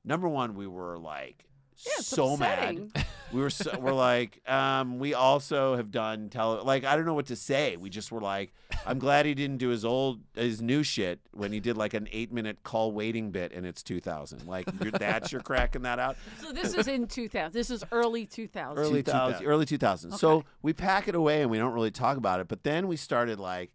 number one we were like Yeah, so upsetting. mad. <laughs> We were so, we're like um we also have done tele like I don't know what to say. We just were like I'm glad he didn't do his old his new shit when he did like an 8 minute call waiting bit and it's 2000. Like you're, that's you're cracking that out. So this is in 2000. This is early 2000. Early 2000, 2000. early 2000. So we pack it away and we don't really talk about it. But then we started like,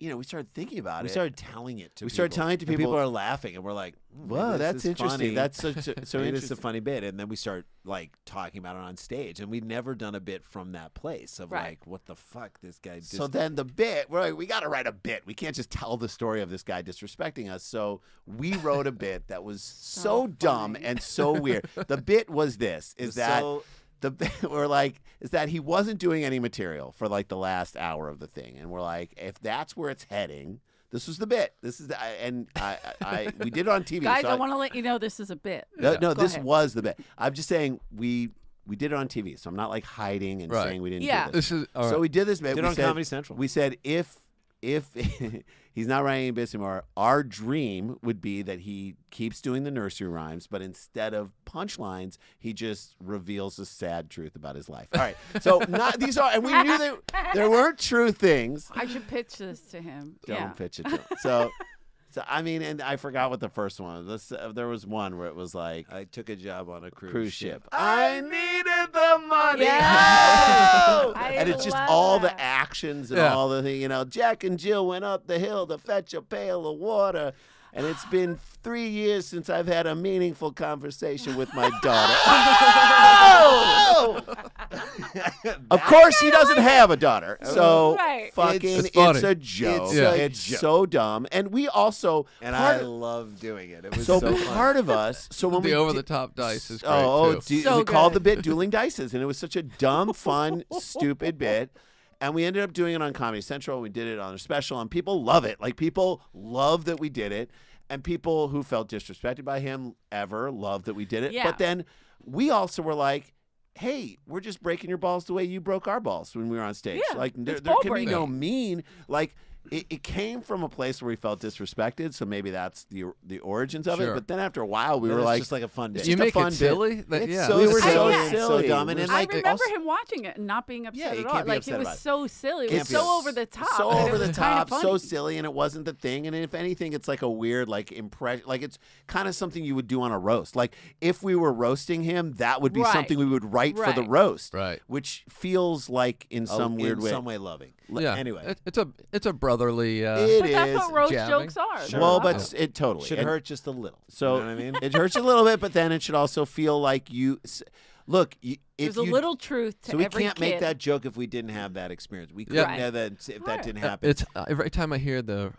you know, we started thinking about we it. We started telling it to. We started telling it to and people. people are laughing, and we're like, "Hmm, Whoa, this that's is interesting. funny. That's so so, <laughs> so Maybe this is a funny bit, and then we start like talking about it on stage, and we'd never done a bit from that place of Right. like, what the fuck, this guy. Just, So then the bit, we're like, we got to write a bit. We can't just tell the story of this guy disrespecting us. So we wrote a bit that was <laughs> so, So dumb and so weird. The bit was this: is that so- the <laughs> we're like is that he wasn't doing any material for like the last hour of the thing, and we're like, if that's where it's heading. This was the bit. This is the, and I, I, I we did it on TV. <laughs> Guys, so I I- want to let you know this is a bit. No, no, Go this ahead. was the bit. I'm just saying we we did it on TV, so I'm not like hiding and Right. saying we didn't Yeah. do this. This is all So right. we did this bit. Did it we on said, Comedy Central. We said if if <laughs> he's not writing any bits anymore, our dream would be that he keeps doing the nursery rhymes, but instead of punchlines, he just reveals the sad truth about his life. All right. <laughs> So not these are, and we knew that there weren't true things. I should pitch this to him. Don't yeah. pitch it to him. So, <laughs> So I mean, and I forgot what the first one was. This, uh, there was one where it was like I took a job on a cruise, cruise ship. I needed the money. Yeah. Oh! <laughs> And it's just all that. the actions and Yeah. all the thing. You know, Jack and Jill went up the hill to fetch a pail of water. And it's <sighs> been three years since I've had a meaningful conversation with my <laughs> daughter. Oh! <laughs> of course, he doesn't have a daughter. So, Right. fucking, It's it's, funny. a joke. It's Yeah. a It's joke. so dumb. And we also, and part I of- love doing it. It was so, so, fun. part of us. So when we the over di- the top dice is oh, great Oh, oh too. du- So we called the good. bit "Dueling Dices," and it was such a dumb, fun, <laughs> stupid bit. And we ended up doing it on Comedy Central. and We did it on a special, and people love it. Like people love that we did it, and people who felt disrespected by him ever love that we did it. Yeah. But then we also were like. Hey, we're just breaking your balls the way you broke our balls when we were on stage. Yeah, like there, there can be no mean. Like it, it came from a place where we felt disrespected, so maybe that's the the origins of Sure. it. But then after a while, we Then were it's like, just like a fun day. you just a make fun it silly. That, It's yeah, so we were I- so, yeah. so dumb, and We're I remember also- him watching it and not being upset Yeah, at all. Like it was so silly. It was so over the <laughs> top. so over the top, so silly, and it wasn't the thing. And if anything, it's like a weird like impression. Like it's kind of something you would do on a roast. Like if we were roasting him, that would be Right. something we would write for the roast, Right. which feels like in Oh, some weird in way. some way loving. Yeah. Anyway, it's a it's a brotherly. Uh, It But that's what roast jabbing. jokes are. Sure. Well, but s- it totally should And hurt just a little. So you know what I mean? it hurts a little bit, but then it should also feel like you. Look, you, if there's a little truth to so we every can't kid. make that joke if we didn't have that experience. We couldn't Yeah. Right. have that if that didn't Uh, happen. It's uh, every time I hear the,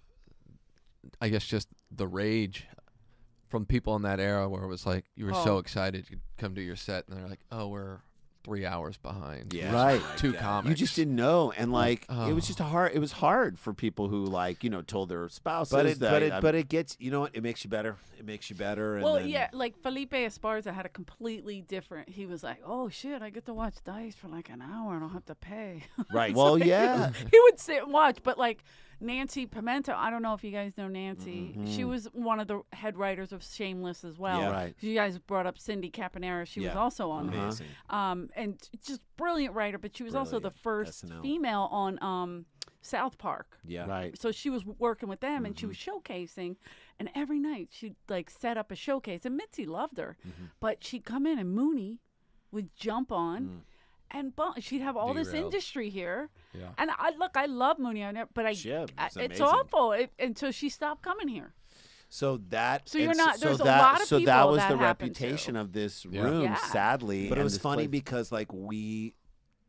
I guess just the rage from people in that era where it was like you were so Oh. excited you'd come to your set and they're like, oh, we're three hours behind. Yeah. Right. Two God. comics. You just didn't know, and like it Oh. was just a hard. It was hard for people who like you know told their spouses. But it, that but it, I'm- but it gets. You know what? It makes you better. It makes you better. And Well, then, yeah, like Felipe Esparza had a completely different. He was like, "Oh shit, I get to watch Dice for like an hour. And I don't have to pay." <laughs> Right. well, yeah. <laughs> he would sit and watch. But like Nancy Pimental, I don't know if you guys know Nancy. She was one of the head writers of Shameless as well. Yeah. Right. You guys brought up Cindy Caponera. She was also on there. amazing. Um, and just brilliant writer. But she was also the first SNL. female on um, South Park. Yeah. Right. So she was working with them and she was Mm-hmm. showcasing, and every night she'd like set up a showcase. And Mitzi loved her, Mm-hmm. but she'd come in and Mooney would jump on. Mm. And bu- she'd have all this Derailed. industry here, Yeah. and I look. I love Mooney, I never, but I, She- yeah, I- it's it's amazing. awful it, until she stopped coming here. So that. So you're and not- so there's a that lot of so people that was that the happened to. reputation of this Yeah. room, Yeah. sadly. But it and was this funny place- because like we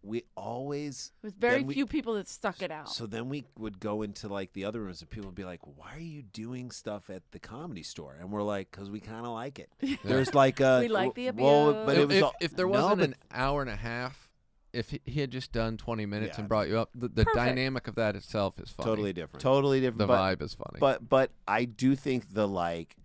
we always It was very then we- few people that stuck it out. So then we would go into like the other rooms and people would be like, "Why are you doing stuff at the comedy store?" And we're like, "Cause we kind of like it." <laughs> There's like a We like the well, but if, it was if, all- if there no, wasn't but an hour and a half, if he, he had just done 20 minutes Yeah. and brought you up, the, the Perfect. dynamic of that itself is funny. totally different. totally different. The but, vibe is funny. But but I do think the like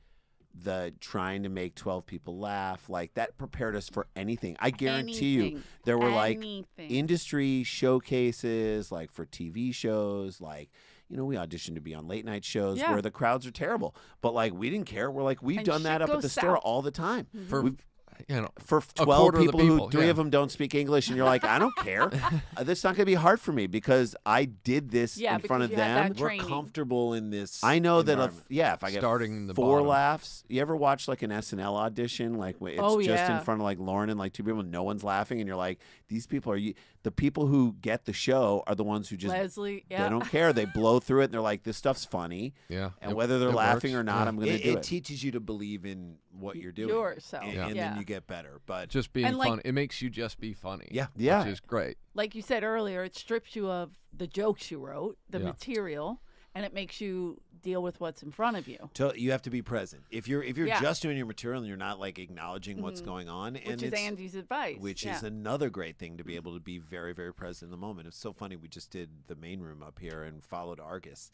the trying to make 12 people laugh like that prepared us for anything. I guarantee you Anything. there were like Anything. industry showcases like for TV shows like you know we auditioned to be on late night shows Yeah. where the crowds are terrible but like we didn't care we're like we've And done that shit up at goes the store south. all the time mm-hmm. for We've- you know, for 12 quarter of the people, who three yeah. of them don't speak English and you're like I don't care <laughs> Uh, this is not going to be hard for me because I did this Yeah, in front of because you had them We're comfortable in this. I know that if yeah, if I get Starting the four bottom. laughs, you ever watch like an SNL audition, like it's Oh, just in front of like Lorne and like two people, and no one's laughing, and you're like, these people are you. The people who get the show are the ones who just Leslie, they don't care. They blow <laughs> through it, and they're like, this stuff's funny, yeah. and it- whether they're laughing works. or not, Yeah. I'm going to it, do it it. teaches you to believe in what you're doing, yourself. and, Yeah. and Yeah. then you get better. But just being And, like- funny. It makes you just be funny. Yeah. Yeah. Which is great. like you said earlier, it strips you of the jokes you wrote, the Yeah. material, and it makes you deal with what's in front of you. to, you have to be present. If you're if you're Yeah. just doing your material and you're not like acknowledging what's mm-hmm. going on, and Which is Andy's advice. which yeah. is another great thing to be able to be very very present in the moment. It's so funny. We just did the main room up here and followed Argus.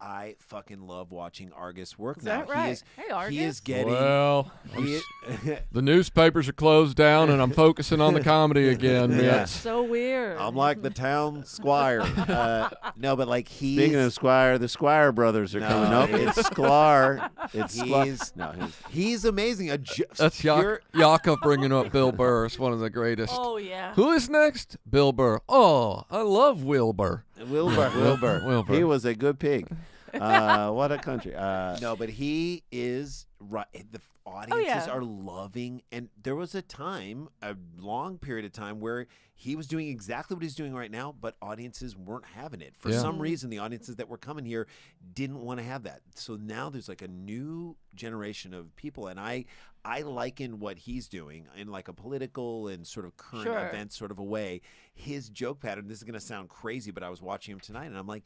I fucking love watching Argus work Is now. that right? He is, Hey, he is getting. Well, he is- <laughs> the newspapers are closed down, and I'm <laughs> focusing on the comedy again. Yeah. Mitch. so weird. I'm like the town squire. <laughs> Uh, no, but like he's Speaking of Squire, the Squire brothers are No, coming up. it's- It's Sklar. It's He's- No, he's- he's amazing. A ju- That's pure- Yak- Yakov bringing up Bill Burr. It's one of the greatest. Oh yeah. Who is next? Bill Burr. Oh, I love Wilbur. Wilbur. Wilbur. Wilbur. He was a good pig. <laughs> uh, what a country. Uh, No, but he is right. The audiences Oh, yeah. are loving, and there was a time, a long period of time, where he was doing exactly what he's doing right now, but audiences weren't having it for Yeah. some reason. The audiences that were coming here didn't want to have that. So now there's like a new generation of people, and I, I liken what he's doing in like a political and sort of current Sure. event sort of a way. His joke pattern. This is going to sound crazy, but I was watching him tonight, and I'm like.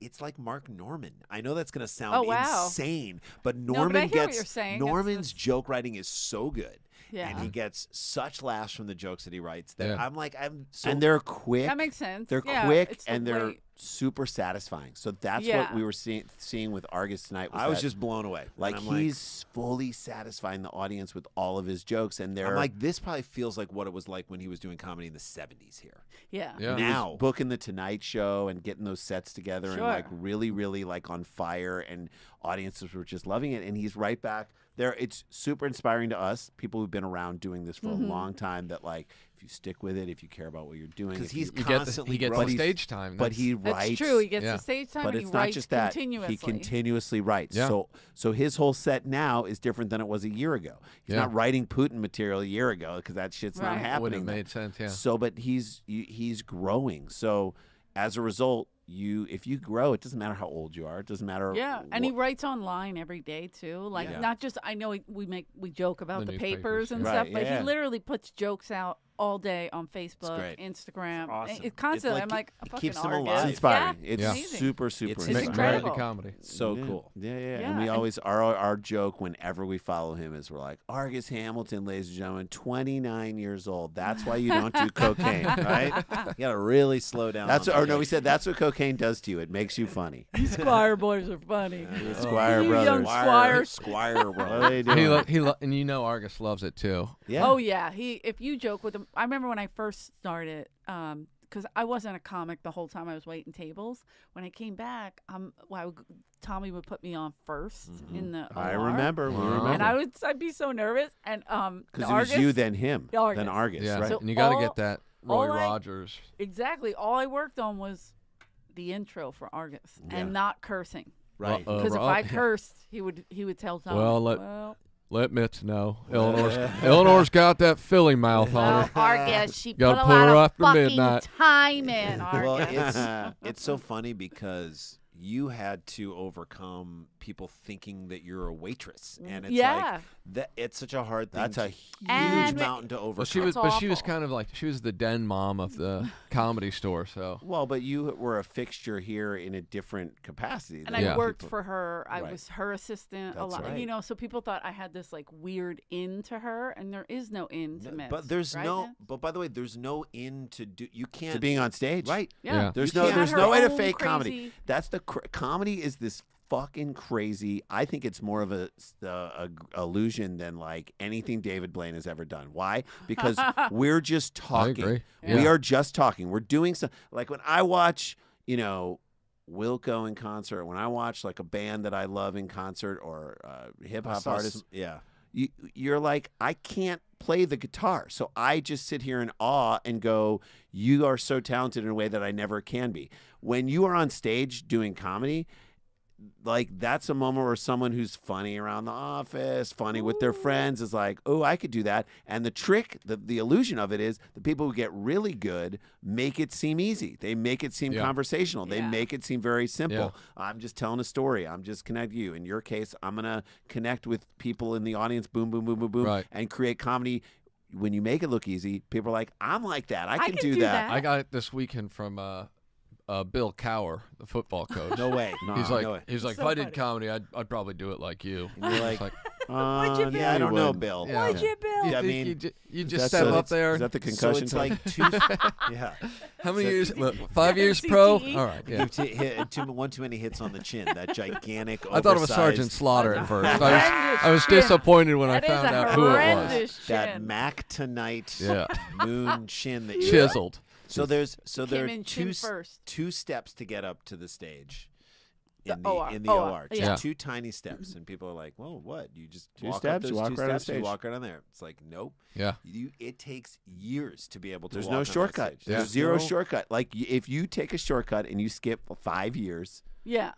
It's like Mark Normand. I know that's going to sound Oh, wow. insane, but but Normand hear what gets. Normand's joke writing is so good, Yeah. and he gets such laughs from the jokes that he writes that Yeah. I'm like, I'm so. and they're quick. that makes sense. They're Yeah, quick it's the and they're way- super satisfying. So that's what Yeah. we were seeing seeing with Argus tonight. Was I was that, just blown away. like And I'm he's fully satisfying the audience with all of his jokes, and they're I'm like, this probably feels like what it was like when he was doing comedy in the '70s here. yeah. Yeah. he was Now, booking the Tonight Show and getting those sets together and like really, really like on fire, and audiences were just loving it. And he's right back there. It's super inspiring to us, people who've been around doing this for Mm-hmm. a long time. That like, if you stick with it, if you care about what you're doing, because he's you- You get the, constantly he gets the stage time. but That's- he That's writes. true. He gets Yeah. the stage time but and it's he not just that continuously. he continuously writes. Yeah. So so his whole set now is different than it was a year ago. He's Yeah. not writing Putin material a year ago because that shit's not Right. happening. would have made sense. Yeah. So, but he's he's growing. So as a result, you if you grow, it doesn't matter how old you are. It doesn't matter. Yeah, and he writes online every day too. Like Yeah. not just I know we- we make we joke about The the, papers and yeah. stuff, Right, but yeah. he literally puts jokes out all day on Facebook, great. Instagram. awesome. It, constantly, like I'm like, it fucking keeps them Argus. alive. It's inspiring. Yeah, It's Yeah. super super. It's It's inspiring. incredible. comedy. so yeah. cool. Yeah, yeah. Yeah, And we and- always our our joke whenever we follow him is we're like Argus Hamilton, ladies and gentlemen, 29 years old. That's why you don't do cocaine, <laughs> right? You got to really slow down. That's on or no, we said that's what cocaine does to you. It makes you funny. <laughs> You Squire boys are funny. The oh. Squire You brothers. young Squire, Squire. Squire, What they doing? He lo- he lo- and you know Argus loves it too. yeah. Oh yeah, he. If you joke with him, I remember when I first started, um, because I wasn't a comic the whole time I was waiting tables. When I came back, um, well, I would, Tommy would put me on 1st in the. Mm-hmm. I remember. We Wow. remember. And I would, I'd be so nervous, and um, Because the it was you, then him, The Argus. then Argus, Yeah, right? So and you got to get that Roy all I- Rogers. exactly. All I worked on was the intro for Argus Yeah. and not cursing. Right. Uh, Because if I <laughs> cursed, he would he would tell Tommy. Well, let- well, Let Mitch know. <laughs> Eleanor's Eleanor's got that Philly mouth on well her. Oh, Argus, she Gotta put a put her of after fucking midnight. time in. Well, it's it's so funny because you had to overcome people thinking that you're a waitress, mm, and it's yeah. like that. It's such a hard thing. That's a huge And- mountain to overcome. Well, she was, That's but she was kind of like she was the den mom of the <laughs> comedy store. So Well, but you were a fixture here in a different capacity. and than Yeah. I worked people- for her. I Right. was her assistant a lot. right. You know, so people thought I had this like weird in to her, and there is no in to No, Mitz, but there's right, no. But by the way, there's no in to do. You can't to being on stage. right. Yeah. Yeah. There's You no there's no way to own fake comedy. That's the cr- comedy is this fucking crazy. I think it's more of a, uh, a, a illusion than like anything David Blaine has ever done. Why? Because <laughs> we're just talking. agree. We are just talking. We're doing some like when I watch, you know, Wilco in concert, when I watch like a band that I love in concert or uh, hip hop saw artists, yeah. You, you're like, I can't play the guitar. So I just sit here in awe and go, You are so talented in a way that I never can be. When you are on stage doing comedy, like that's a moment where someone who's funny around the office, funny with their friends is like, oh, I could do that. And the trick, the, the illusion of it is the people who get really good make it seem easy. They make it seem Yeah. conversational. They Yeah. make it seem very simple. I'm just telling a story. I'm just connecting you. In your case, I'm gonna connect with people in the audience, boom, boom, boom, boom, boom, Right. and create comedy. When you make it look easy, people are like, I'm like that. I I can, can do, do that. that. I got it this weekend from uh, uh, Bill Cowher, the football coach. No way. <laughs> He's No like, way. he's like, So if I did funny. comedy, I'd, I'd probably do it like you. And you're It's like, <laughs> Uh, What'd you no, yeah, I don't know. Bill. Yeah. What'd you Bill? You Yeah, I mean, you, ju- you just that step the- up there. Is that the concussion? so it's time? like two. <laughs> yeah. How many so- years? look, Five years pro. All right. Yeah. You t- hit too, one too many hits on the chin. That gigantic. I thought it was Sergeant Slaughter at first. I was, I was disappointed when That I found out who it was. horrendous That chin. Mac tonight Yeah, moon chin that you chiseled. So there's so there Kim are and two s- two steps to get up to the stage. In the, OR, in the OR, OR, just yeah. two tiny steps, and people are like, "Whoa, what? You just Two walk steps, up those you walk two right on steps, you stage." walk right on there." It's like, nope. Yeah. You, it takes years to be able to. There's walk no on shortcut. stage. There's There's zero no- shortcut. Like if you take a shortcut and you skip five years, Yeah.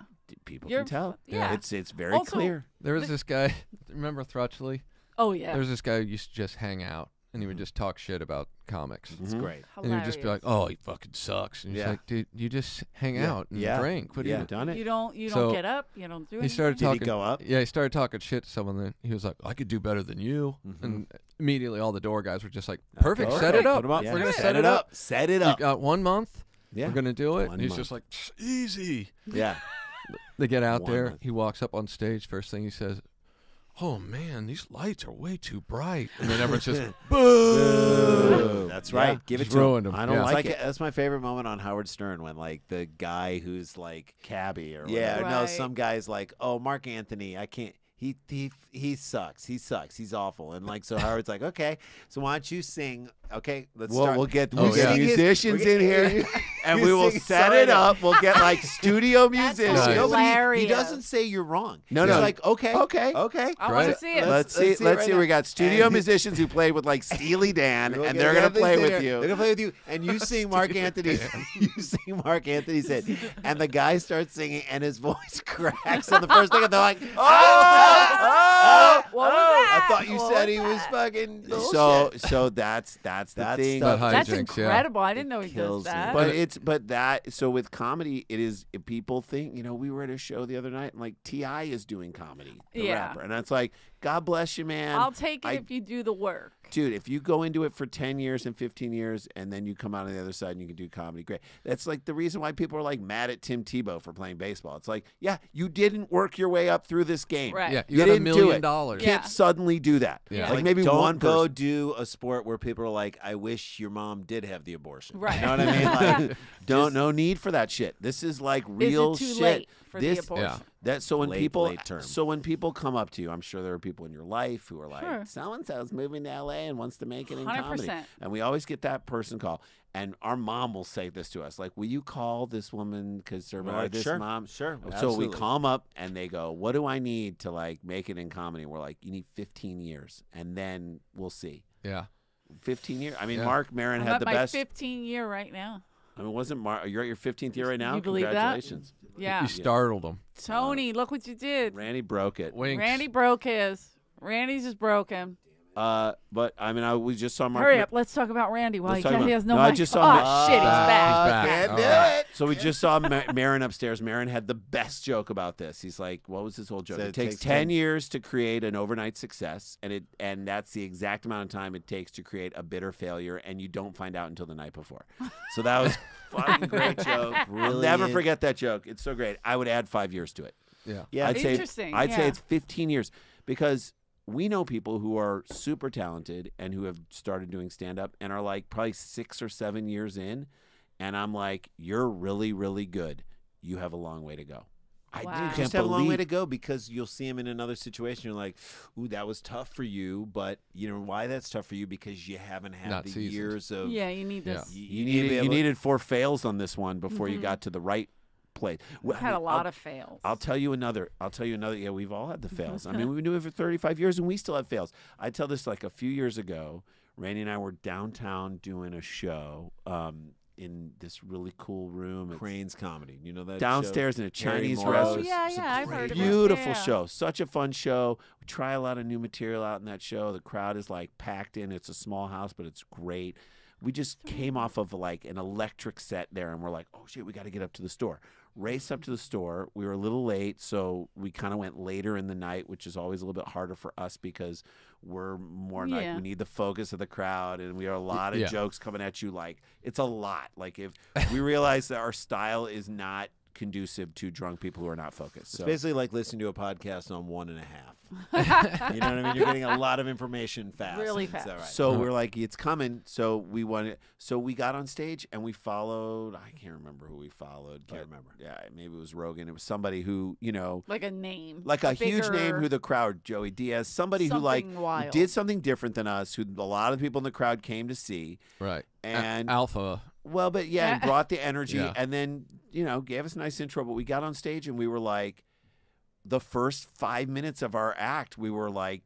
people You're can tell. yeah. It's it's very Also- clear. There was this guy. <laughs> Remember Thrutchley? Oh yeah. There was this guy who used to just hang out and he would mm. just talk shit about comics. It's Mhm. great. And you'd just be like, "Oh, he fucking sucks." And he's Yeah. like, "Dude, you just hang Yeah. out and Yeah. drink. What do Yeah. you?" Done it. you don't you So, don't get up. You don't do anything. He started Did talking. he go up? Yeah, he started talking shit to someone. Then he was like, "I could do better than you." Mhm. And immediately, all the door guys were just like, "Perfect, set it up. Put 'em up. Yeah. We're gonna set, set it up. Set it You up. got one month. Yeah. We're gonna do it." One and he's month. just like, "Psh, "Easy." Yeah. They get out One there. month. He walks up on stage. First thing he says, "Oh man, these lights are way too bright." <laughs> And then everyone's just, <laughs> "Boo!" That's Yeah. right. Give it Just to him. ruined him. I don't Yeah. It's like like it. that's my favorite moment on Howard Stern when like the guy who's like Cabby or yeah whatever. no some guy's like oh Marc Anthony I can't he he he sucks he sucks he's awful and like so Howard's like okay so why don't you sing okay let's We'll, start we'll get, Oh, we'll get yeah. musicians we're in here, <laughs> and we will set Sign it Up. up. We'll get like <laughs> studio That's musicians. Nice. No, but he- he, doesn't say you're wrong No, He's no. like okay Okay. okay I want Right. to see it. Let's- Let's see. let's see Let's right see. now. We got studio And- musicians who played with like Steely Dan, and gonna they're gonna play with you. They're gonna play with you, and you <laughs> sing Marc Anthony. you sing Marc Anthony's hit, and the guy starts singing, and his voice cracks on the first thing, and they're like, "Oh, oh, What was oh." that? I thought you said he was fucking So, bullshit. so that's that's the That's thing. stuff. That That's hijinks, yeah. incredible. I didn't know he does Kills me. that. But it's but that so with comedy it is if people think you know we were at a show the other night and like T.I. is doing comedy the Yeah. rapper and it's like God bless you man I'll take it I- if you do the work. Dude if you go into it for 10 years and 15 years and then you come out on the other side and you can do comedy great that's like the reason why people are like mad at Tim Tebow for playing baseball it's like yeah you didn't work your way up through this game Right. Yeah, you, You got a didn't do million it. dollars. can't Yeah. suddenly do that Yeah. like, maybe don't one go person do a sport where people are like, "I wish your mom did have the abortion." Right. You know what I <laughs> mean? Like, don't just- no need for that shit this is like Is real it too shit late for This- the abortion? Yeah. That so when Late- people late term. so when people come up to you, I'm sure there are people in your life who are like, Sure. so and so's moving to LA and wants to make it in comedy. 100%. And we always get that person call. And our mom will say this to us, like, "Will you call this woman because We're or like, this sure, mom?" sure. So we call them up and they go, "What do I need to like make it in comedy?" We're like, "You need 15 years, and then we'll see." Yeah. 15 years. I mean, Yeah. Marc Maron I'm had at the my best. 15 year right now. I mean, wasn't Marc? You're at your 15th year right now. You believe that? Congratulations. Yeah. You startled him. Tony, look what you did. Randy broke it. Winks. Randy broke his. Randy's just broke him. Uh, but I mean, I we just saw Marc. Hurry up. Let's talk about Randy while he, can't, about- he has no, No, I mic. just oh, saw Ma- shit. He's back. He's back. Can't All do right. it. So we just saw Ma- Maron upstairs. Maron had the best joke about this. He's like, "What was his whole joke? Said it it takes takes ten 10 years to create an overnight success, and it and that's the exact amount of time it takes to create a bitter failure, and you don't find out until the night before." So that was <laughs> fucking great joke. I'll never forget that joke. It's so great. I would add five years to it. Yeah. Yeah, I'd say I'd say it's 15 years because we know people who are super talented and who have started doing stand up and are like probably 6 or 7 years in and I'm like you're really really good. You have a long way to go. I Wow. do You You just have a long way to go because you'll see him in another situation. You're like, "Ooh, that was tough for you," but you know why that's tough for you because you haven't had Not the seasoned. years of. Yeah, you need Yeah. this. You, you need to needed you needed four fails on this one before you Mhm. got to the right place. We've Well, I had a lot I'll- of fails. I'll tell you another. I'll tell you another. Yeah, we've all had the fails. I mean, we've been doing it for 35 years and we still have fails. I tell this like a few years ago. Randy and I were downtown doing a show um, in this really cool room. It's Crane's comedy. You know that show? downstairs in a Chinese Morris. Oh, restaurant. yeah, yeah, I've heard show. about it. Beautiful Yeah. show. Such a fun show. We try a lot of new material out in that show. The crowd is like packed in. It's a small house, but it's great. We just came off of like an electric set there and we're like, oh shit, we got to get up to the store. Race up to the store. We were a little late, so we kind of went later in the night, which is always a little bit harder for us because we're more like we need the focus of the crowd and we have a lot of yeah. jokes coming at you like it's a lot. Like if we realize that our style is not conducive to drunk people who are not focused. It's So basically like listening to a podcast on one and a half. <laughs> you know what I mean? You're getting a lot of information fast. Really fast. all right. So Uh-huh. we're like, it's coming. So we wanted. So we got on stage and we followed. I can't remember who we followed. Can't but remember. Yeah, maybe it was Rogan. It was somebody who you know, like a name. like a huge name who the crowd, Joey Diaz, somebody who like wild. did something different than us, who a lot of people in the crowd came to see. Right. A- And Alpha. well, but yeah, and Yeah. brought the energy, Yeah. and then you know gave us a nice intro. But we got on stage and we were like, the first five minutes of our act, we were like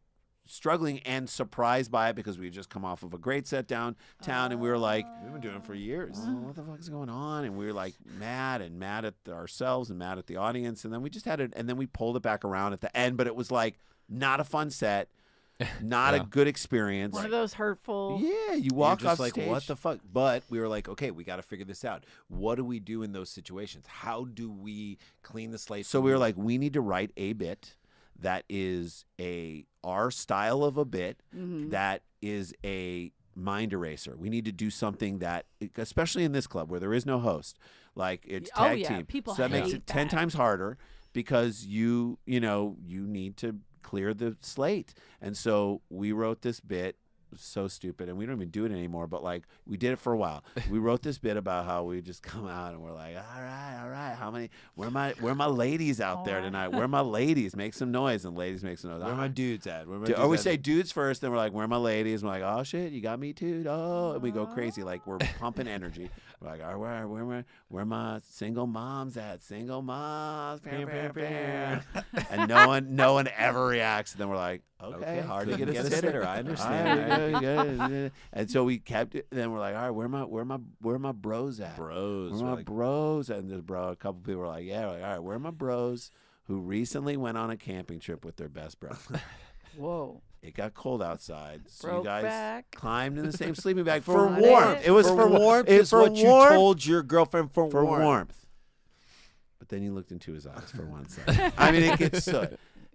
struggling and surprised by it because we had just come off of a great set downtown, and we were like, We've been doing it for years. oh, what the fuck is going on? And we were like mad and mad at ourselves and mad at the audience. And then we just had it, and then we pulled it back around at the end. But it was like not a fun set, <laughs> not a good experience. One of those hurtful. Yeah, you walk off like, stage. what the fuck? But we were like, okay, we got to figure this out. What do we do in those situations? How do we clean the slate? So we were like, we need to write a bit that is a our style of a bit Mhm. that is a mind eraser. We need to do something that, especially in this club where there is no host, like it's tag Oh, tag yeah, team. people so that makes hate it ten times harder because you you know you need to clear the slate. And so we wrote this bit. So stupid, and we don't even do it anymore. But like, we did it for a while. <laughs> We wrote this bit about how we just come out and we're like, "All right, all right, how many? Where my where my ladies out there tonight? Where my ladies? Make some noise." And ladies make some noise. where "All my dudes at? Where my Do- dudes or we at?" say dudes first, then we're like, where are my ladies? And we're like, oh shit, you got me too. Oh, and we go crazy, like we're pumping energy. Like, all right, where, where, where, where my single moms at? Single moms, bam, bam, bam. and no one, no one ever reacts. And then we're like, okay, Okay, hard to get a get a sitter. sitter, I understand. right, good. And so we kept it. Then we're like, all right, where my, where my, where my bros at? bros. Where my like, bros? And this bro, a couple people were like, yeah, we're like, all right, where are my bros? Who recently went on a camping trip with their best bro. <laughs> Whoa. It got cold outside, so Broke you guys back. climbed in the same <laughs> sleeping bag for for Got warmth. it. It was for, for, wa- warmth it- is for what you told your girlfriend for, for warmth. warmth. But then you looked into his eyes for one second. I mean, it gets <laughs> so.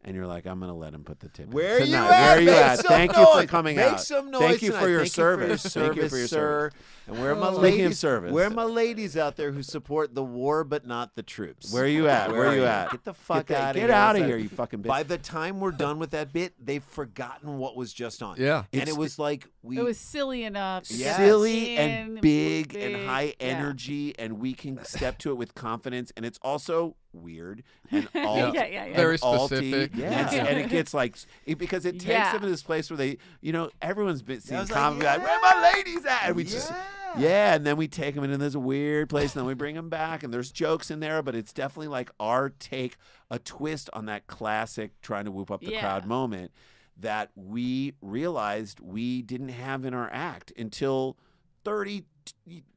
And you're like, I'm gonna let him put the tip. in Where are you tonight. at? Where are you Make at? some Thank you for noise. coming Make out. some noise Thank you for your Thank service. You for your Thank you for your sir. service. And where are oh. my Oh. ladies? Speaking of service. Where are my ladies out there who support the war but not the troops? Where are you at? Where, are you at? Get the fuck get out of here. Get out of here, you fucking bitch. By the time we're done with that bit, they've forgotten what was just on. Yeah. and It's it was like we It was silly enough. to Yes. silly in, and big, big, and high yeah. energy, and we can <laughs> step to it with confidence. And it's also weird <laughs> and Yeah, alt, yeah, yeah. and Very alty, specific. and, Yeah. and it <laughs> gets like it, because it takes Yeah. them to this place where they, you know, everyone's been seeing was like, comedy like, where my ladies at? And we yeah. just yeah, and then we take them into this weird place, and then we bring them back, and there's jokes in there, but it's definitely like our take, a twist on that classic trying to whoop up the Yeah. crowd moment that we realized we didn't have in our act until 30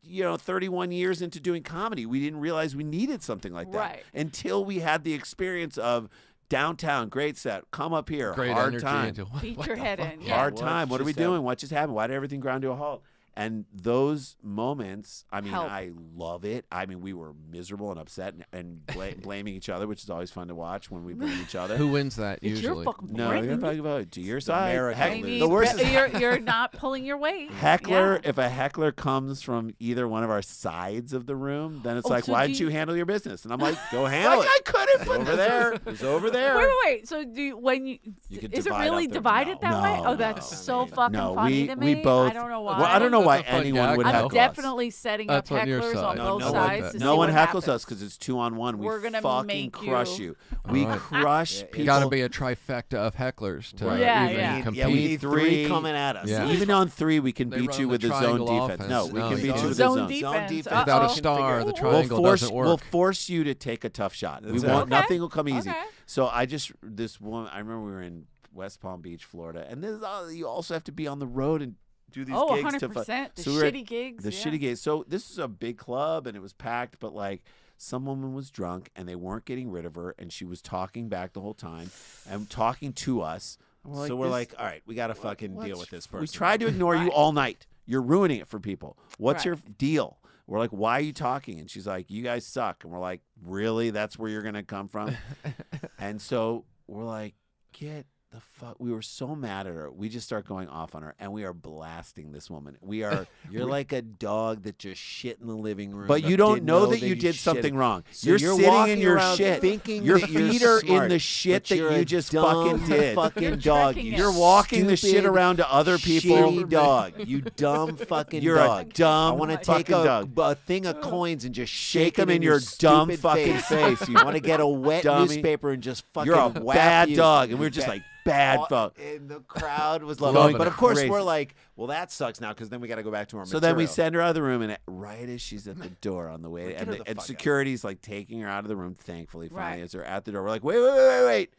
you know 31 years into doing comedy we didn't realize we needed something like that Right. until we had the experience of downtown great set come up here Great hard energy. time into- <laughs> what- Beat what your head fuck? in. Yeah. hard What time. What are we just happened? doing? What just happened? Why did everything ground to a halt? And those moments, I mean, Help. I love it. I mean, we were miserable and upset and, and bla- <laughs> blaming each other, which is always fun to watch when we blame each other. Who wins that It's usually? your fucking no, brain. you're talking about to your side. American Heck- I lose. mean, the worst is you're <laughs> you're not pulling your weight. heckler. Yeah. If a heckler comes from either one of our sides of the room, then it's Oh, like, so why do didn't you you- handle your business? And I'm like, <laughs> Go handle like it. I couldn't It's put over there. It's over there. Wait, wait, wait. So do you, when you You could is it divide really up divided no, that way? no, Oh, that's no. so I fucking no, funny we to me. we both. I don't know why. Well, I don't know why That's a fun anyone gag, would though. I'm heckle us. definitely setting up That's on your hecklers on side. No, both no one sides does. to No see one what heckles happens. us because it's two on one. We We're gonna fucking make crush you- you. We Alright. crush Yeah, people. Got to be a trifecta of hecklers to Right. Yeah, even yeah. compete. Yeah, we need Three- three coming at us. Yeah. Even on three, we can They beat run you the with the zone triangle defense. offense. No, we No, can you beat you don't. with Zone the zone. defense. defense. Without a Uh-oh. star, the We'll triangle force, doesn't work. we'll force you to take a tough shot. we That's won't. Okay. Nothing will come easy. Okay. So I just this one. I remember we were in West Palm Beach, Florida, and this is all, you also have to be on the road and do these Oh, gigs to 100 fu- percent. The so we shitty gigs. the yeah. shitty gigs. So this is a big club and it was packed, but like some woman was drunk and they weren't getting rid of her, and she was talking back the whole time and talking to us. And so we're "This- like, all right, we got to fucking deal with this person. We tried to ignore you all night. You're ruining it for people. What's Right. your deal? We're like, why are you talking? And she's like, you guys suck. And we're like, really? That's where you're gonna come from? <laughs> and so we're like, get the fuck. We were so mad at her. We just start going off on her, and we are blasting this woman. We are. <laughs> You're like a dog that just shit in the living room. But you don't didn't know, that you shit did it. something wrong. So you're, you're sitting in walking your around shit. thinking your that you're feet are in smart, the shit but that you're you a just dumb fucking <laughs> did. Fucking You're dog. tricking You it. You're walking the shit stupid, around to other people. Shitty <laughs> dog. You dumb fucking You're dog. a dumb I want to fucking take a, dog. a thing of coins and just shake, them it in your dumb fucking face. face, you You want to get a wet dummy. newspaper and just fucking You're a whap bad you. dog, and we we're just like bad fuck. And the crowd was <laughs> Loving it. But of course, Crazy. we're like, well, that sucks now because then we got to go back to our So then we send her out of the room, and right as she's at the <laughs> door on the way, and, the, the and fuck out. security's like taking her out of the room. Thankfully, finally, Right. as they're at the door, we're like, wait, wait, wait, wait, wait.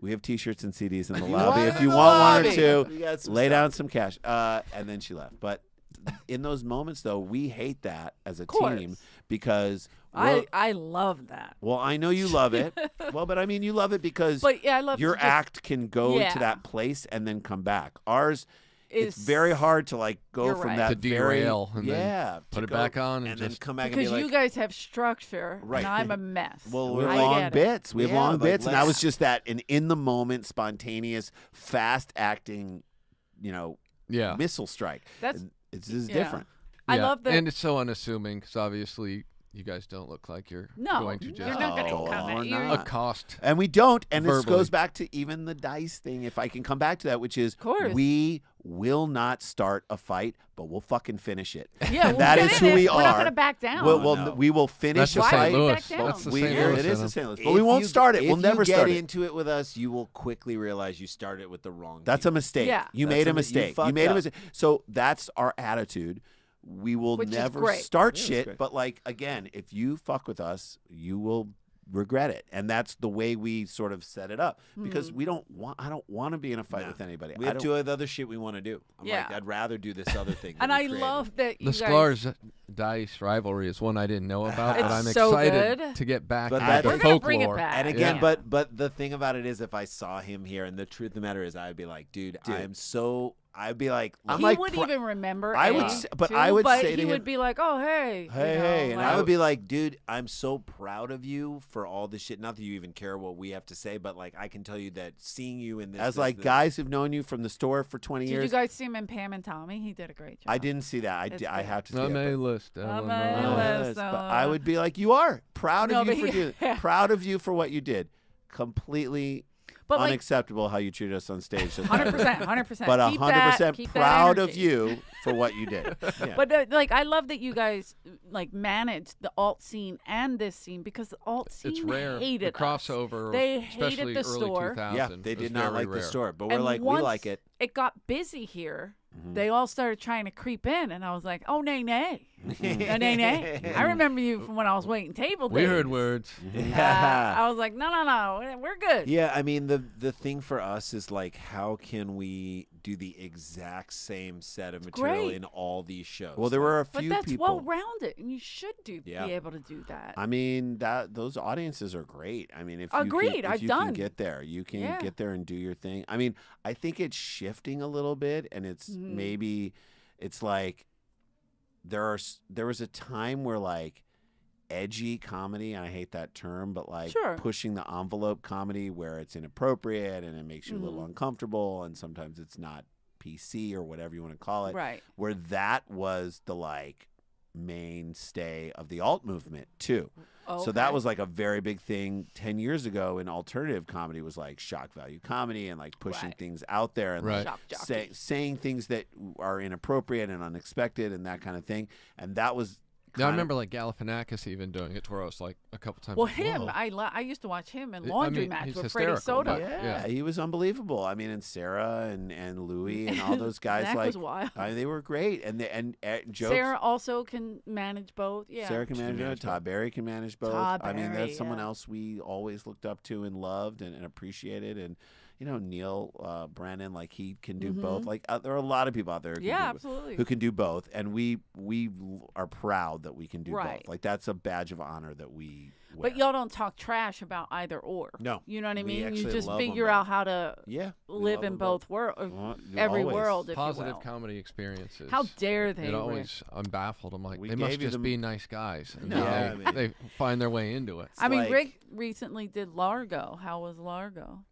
We have T-shirts and CDs in <laughs> the lobby. If you want one or two, We got some lay stuff. down some cash. Uh, and then she left. But in those moments, though, we hate that as a team because I I love that. well, I know you love it. <laughs> well, but I mean, you love it because But yeah, I love to your just- act can go Yeah. to that place and then come back. Ours, it's is- very hard to like go from right. that To very- derail and then yeah, put it back on and and then come back because and be you guys have structure Right. and I'm a mess. Well, we I have long bits. We have Yeah, long like, bits, and that was just that an in the moment, spontaneous, fast acting, you know, yeah. missile strike. That's And it's just yeah. different. I love that. and it's so unassuming because obviously you guys don't look like you're No, going to you're just not gonna No, come we're at you. not. accost. And we don't. And this Verbally. goes back to even the dice thing. If I can come back to that, which is course. we will not start a fight, but we'll fucking finish it. <laughs> Yeah, we'll that get is in who it. we We're are. not gonna back down. We'll, Oh, we'll- no. we will finish That's the the Why would fight. we Louis. back down? That's the We, St. yeah, Louis it is in the him. St. Louis. But we If won't you- start it. We'll if never you start get it. into it with us, you will quickly realize you started with the wrong. That's game. a mistake. Yeah. You That's made a a mi- you mistake. You, fucked made a up. mistake. So that's our attitude. We will Which never start Yeah, shit. But like again, if you fuck with us, you will regret it. And that's the way we sort of set it up. Because hmm. we don't want I don't want to be in a fight No. with anybody. We I have don't- two other shit we want to do. I'm like, Yeah. I'd rather do this other thing. and I created. love that you The guys. Stars Dice rivalry is one I didn't know about, but It's I'm so excited good. to get back But at that- the We're gonna folklore. bring it back. And again, Yeah. but but the thing about it is, if I saw him here, and the truth of the matter is, I'd be like, dude, Dude. I am so. I'd be like, I'm he like would pr- even remember. I would A, s- but too, I would but say to he would be like, "Oh, hey, you Hey, know, hey, and And I would be like, dude, I'm so proud of you for all this shit. Not that you even care what we have to say, but like, I can tell you that seeing you in this, as this, like this- guys who've known you from the store for 20 Did years. you guys see him in Pam and Tommy? He did a great job. I didn't see that. I, It's I have to see On it. a list. On Ellen my Monroe. list. But I uh, would be like, you are proud No, of you but for he- doing. <laughs> yeah. Proud of you for what you did. Completely But like, unacceptable how you treated us on stage. Hundred percent, hundred percent. But keep hundred percent proud of you for what you did. <laughs> Yeah. But uh, like, I love that you guys like managed the alt scene and this scene because the alt scene It's rare. hated the us. crossover, They hated the early store. 2000. yeah, they did not like rare. the store, but we're And like, we like it. It got busy here. Mm-hmm. They all started trying to creep in, and I was like, "Oh, nay, nay, <laughs> no, nay, nay." I remember you from when I was waiting table. We heard days. words. Uh, <laughs> I was like, "No, no, no, we're good." Yeah, I mean the the thing for us is like how can we do the exact same set of material great. in all these shows? well, there were a few But that's people. well rounded, and you should do Yeah. be able to do that. I mean that those audiences are great. I mean, if you Agreed, can, if I've you done. can get there, you can Yeah. get there and do your thing. I mean, I think it's shifting a little bit, and it's Mhm. maybe it's like there are there was a time where like edgy comedy and i hate that term but like Sure. pushing the envelope comedy where it's inappropriate and it makes you a little Mhm. uncomfortable and sometimes it's not pc or whatever you want to call it right. where that was the like mainstay of the alt movement too so that was like a very big thing 10 years ago in alternative comedy was like shock value comedy and like pushing Right. things out there and Right. Like say, saying things that are inappropriate and unexpected and that kind of thing and that was Yeah, I remember like Galifianakis even doing it to where I was like a couple times. Well, like, him, whoa. I lo- I used to watch him in I mean, Laundry Match with Freddie hysterical, Soda. but- yeah, yeah. he was unbelievable i mean and sarah and, and louis and all <laughs> those guys like was wild. I mean, they were great and they, and uh, jokes Sarah also can manage both. Yeah. Sarah can She can manage, manage both. Todd Barry can manage both. Todd I mean, Barry, that's someone yeah. else we always looked up to and loved and, and appreciated. And you know, Neal uh, Brennan, like he can do both. Like uh, there are a lot of people out there who, Mm-hmm. yeah, can, do, absolutely. who can do both, and we we are proud that we can do Right. both. Like that's a badge of honor that we. Wear. But y'all don't talk trash about either or. No. You know what I mean? You just love 'em figure both. out how to yeah, live in them both worlds, Well, every always. world, if positive you will. comedy experiences. How dare they? It Rick? always, I'm baffled. I'm like, We they must just them- be nice guys. And No, they, I mean- they find their way into it. I mean, like- Rick recently did Largo. How was Largo?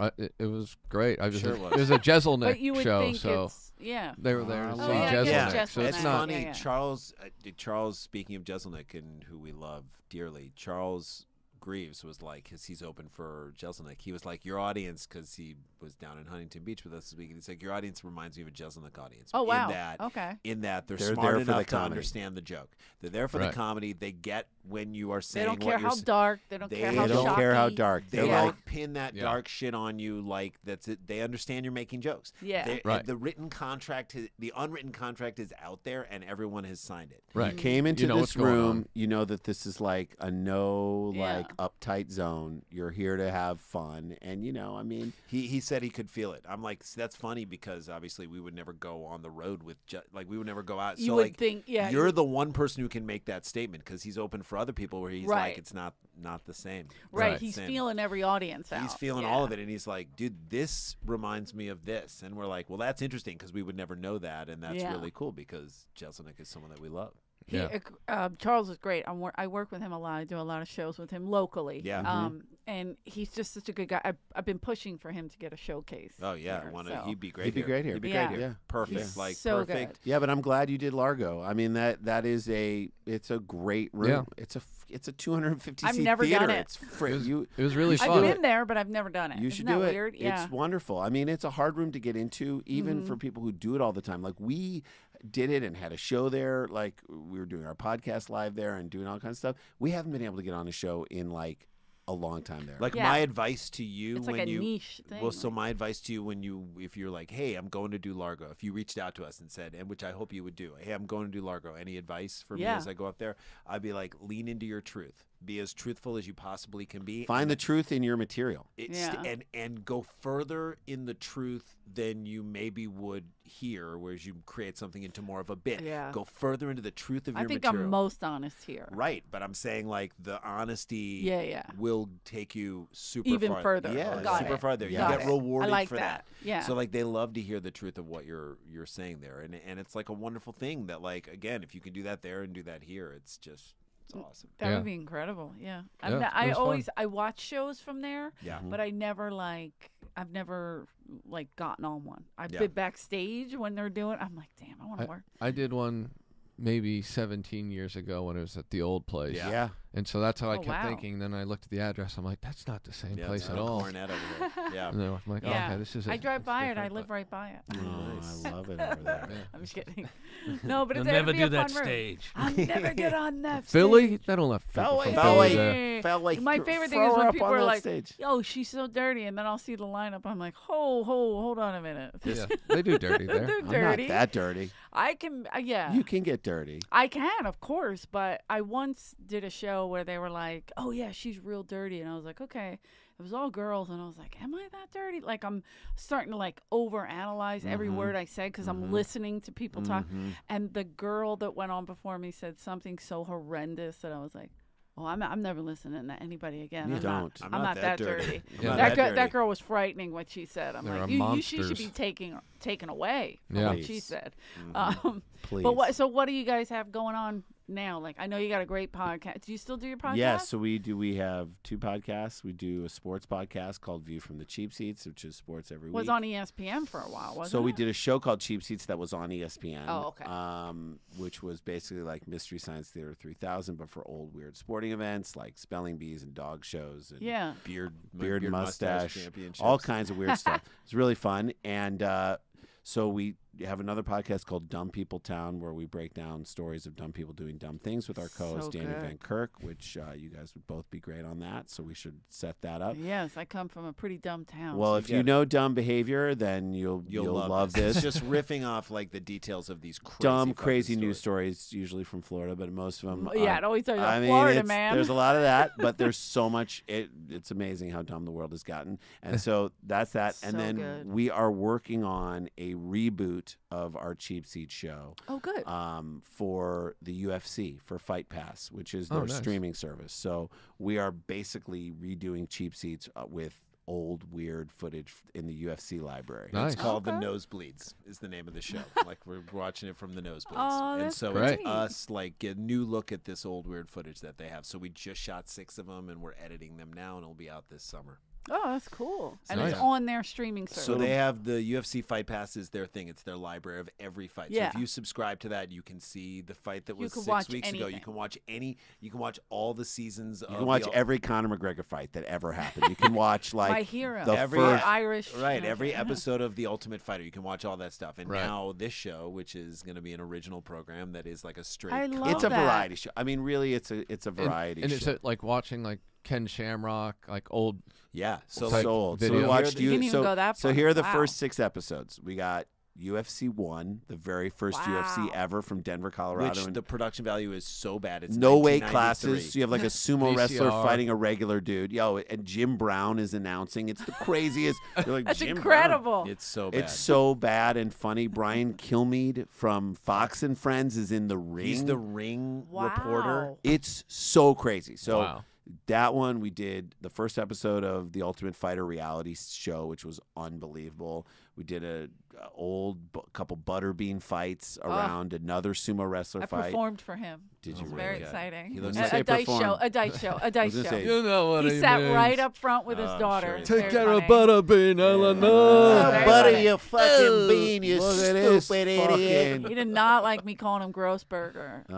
Uh, it, it was great. I was Sure it was. was a Jeselnik But you would show, think so it's yeah. they were there to Oh, see yeah, I Jeselnik. guess so it's it's not. funny. Yeah, yeah. Charles, uh, Charles. Speaking of Jeselnik and who we love dearly, Charles Greaves was like, because he's open for Jeselnik. He was like, your audience, because he was down in Huntington Beach with us this week, and he's like, your audience reminds me of a Jeselnik audience. Oh wow. In that, okay. in that they're, They're smart there for the enough to comedy. understand the joke. They're there for Right. the comedy. They get when you are saying. They don't what care you're how s- dark. They don't they care how they don't care how dark. They Yeah. like pin that Yeah. dark shit on you like that's it. They understand you're making jokes. Yeah. They- Right. The written contract, is- the unwritten contract is out there, and everyone has signed it. Right. You came into You know this room, you know that this is like a no Yeah. like uptight zone. You're here to have fun, and you know, I mean, He he said he could feel it. I'm like, that's funny because obviously we would never go on the road with ju- like we would never go out. you would like, think, yeah, you're the one person who can make that statement because he's open for other people where he's like it's not not the same. It's right. He's same. feeling every audience out. He's feeling yeah. all of it, and he's like, "Dude, this reminds me of this," and we're like, "Well, that's interesting because we would never know that, and that's Yeah. really cool because Jeselnik is someone that we love." He, Yeah. uh, um, Charles is great. I'm wor- I work with him a lot. I do a lot of shows with him locally. Yeah. Mhm. Um, and he's just such a good guy. I've, I've been pushing for him to get a showcase. Oh yeah, here, wanna, so. he'd be great. He'd be here. great here. He'd be Yeah. great here. Yeah. Perfect, He's like so perfect. good. yeah. But I'm glad you did Largo. I mean that that is a it's a great room. Yeah. It's a f- it's a 250 I've seat never done it. It's fr- It was, you it was really I've been there, but I've never done it. You Isn't should that do it. weird? Yeah. It's wonderful. I mean, it's a hard room to get into, even Mm-hmm. for people who do it all the time. Like we did it and had a show there. Like we were doing our podcast live there and doing all kinds of stuff. We haven't been able to get on a show in like a long time there. Like Yeah. my advice to you it's when like a you niche thing. well, so my advice to you when you if you're like, hey, I'm going to do Largo, if you reached out to us and said, and which I hope you would do, hey, I'm going to do Largo. Any advice for me Yeah. as I go up there? I'd be like, lean into your truth, be as truthful as you possibly can be, find and the truth in your material. it's Yeah. and and go further in the truth than you maybe would here, whereas you create something into more of a bit. Yeah. Go further into the truth of your. I your think material. I'm most honest here. Right, but I'm saying like the honesty Yeah, yeah. will take you super Even far. further. Yeah, Got super it. far there. Got you get it. rewarded I like for that. Yeah. So like they love to hear the truth of what you're you're saying there. And and it's like a wonderful thing that like again, if you can do that there and do that here, it's just it's awesome. That Yeah. would be incredible. Yeah. I'm Yeah, not, it I was fun. always I watch shows from there, Yeah. but I never like I've never like gotten on one. I've Yeah. been backstage when they're doing. I'm like, damn, I want to work. I did one maybe 17 years ago when it was at the old place. Yeah. Yeah. And so that's how I Oh, kept wow. thinking. Then I looked at the address. I'm like, that's not the same Yeah, place at all. Cornet over there. <laughs> Yeah. And I'm like, oh, okay, this is. I a- drive by it. I live right by it. Oh, Nice. I love it over there. Yeah. I'm just <laughs> kidding. <laughs> no, but it's never be do a that fun stage. I'll never get on that Philly? stage. They don't let people Philly. from Philly like- there. Felt like My favorite thing is when people are like, stage. "Oh, she's so dirty," and then I'll see the lineup. I'm like, "Ho, ho, hold on a minute." Yeah, they do dirty there. They're I'm dirty. not that dirty. I can, uh, yeah. You can get dirty. I can, of course, but I once did a show where they were like, "Oh yeah, she's real dirty," and I was like, "Okay." It was all girls, and I was like, "Am I that dirty?" Like I'm starting to like overanalyze every Mm-hmm. word I said because I'm listening to people talk. Mhm. And the girl that went on before me said something so horrendous that I was like, "Oh, I'm I'm never listening to anybody again." You I'm not- don't. I'm I'm, not not, that that dirty. dirty. Yeah. not That, that girl, dirty. that girl was frightening what she said. I'm There are like, you, you she should be taking taken away from Yeah. what she said. Mm-hmm. Um, Please. but what? So what do you guys have going on now? Like, I know you got a great podcast. Do you still do your podcast? Yes, so we do. We have two podcasts. We do a sports podcast called View from the Cheap Seats, which is sports every was week. Was on ESPN for a while, wasn't so we did a show called Cheap Seats that was on ESPN. Oh, okay. Um, which was basically like Mystery Science Theater 3000, but for old weird sporting events like spelling bees and dog shows and Yeah. Beard, beard, mustache, championships. all kinds of weird stuff. It's really fun. And uh, so we have another podcast called Dumb People Town where we break down stories of dumb people doing dumb things with our co-host So Danny good. Van Kirk, which uh, you guys would both be great on that. So we should set that up. Yes, I come from a pretty dumb town. Well, so if get you it. know dumb behavior, then you'll You'll, you'll, love, this. It's just riffing off like the details of these crazy dumb, fucking crazy news stories. stories, usually from Florida, but most of them. yeah, are- it always starts I mean, Florida, it's- man. There's a lot of that, but <laughs> there's so much. It, it's amazing how dumb the world has gotten, and <laughs> so that's that. and then good. we are working on a reboot of our cheap seat show oh, good. um, for the UFC for Fight Pass, which is Oh, their nice. streaming service. So we are basically redoing cheap seats uh, with old weird footage in the UFC library. Nice. It's called Okay. The Nosebleeds is the name of the show. <laughs> like we're watching it from the nosebleeds. Oh, and so great. it's us like get a new look at this old weird footage that they have. So we just shot six of them and we're editing them now and it'll be out this summer. Oh, that's cool. And Nice. it's on their streaming service. So they have the UFC Fight Pass is their thing. It's their library of every fight. So Yeah. if you subscribe to that, you can see the fight that You was six watch weeks ago. You can watch any. You can watch all the seasons. You of can watch the, every Conor McGregor fight that ever happened. You can <laughs> watch like My hero. the Every- first. Irish. Right, okay. every <laughs> episode of The Ultimate Fighter, you can watch all that stuff. And Right. now this show, which is going to be an original program that is like a straight. I cut- love It's a that. variety show. I mean, really, it's a it's a variety And, show. is it like watching like Ken Shamrock, like old? Yeah, so so like old. So video. we watched You you. so, go that so here are the Wow. first six episodes. We got UFC one, the very first UFC ever from Denver, Colorado. which and the production value is so bad. It's no weight classes. So you have like a sumo <laughs> wrestler fighting a regular dude. Yo, and Jim Brown is announcing. It's the <laughs> craziest. You're like, That's "Jim Brown?" incredible. It's so bad. It's so bad and funny. Brian Kilmeade from Fox and Friends is in the ring. He's the ring reporter. It's so crazy. So Wow. That one we did the first episode of the Ultimate Fighter reality show, which was unbelievable. We did a, a old bu- couple butterbean fights around another sumo wrestler I fight. performed for him. Did It you was really? very Okay. exciting. He A- looks a, like- Say dice perform. show. A dice show. A <laughs> dice gonna show. say- You know what he sat right up front with his Oh, daughter. sure. It's Take very care of funny. Butterbean, Eleanor. Oh, very butter funny. you fucking bean, you Look at this stupid He did not like me calling him Grossberger. Uh,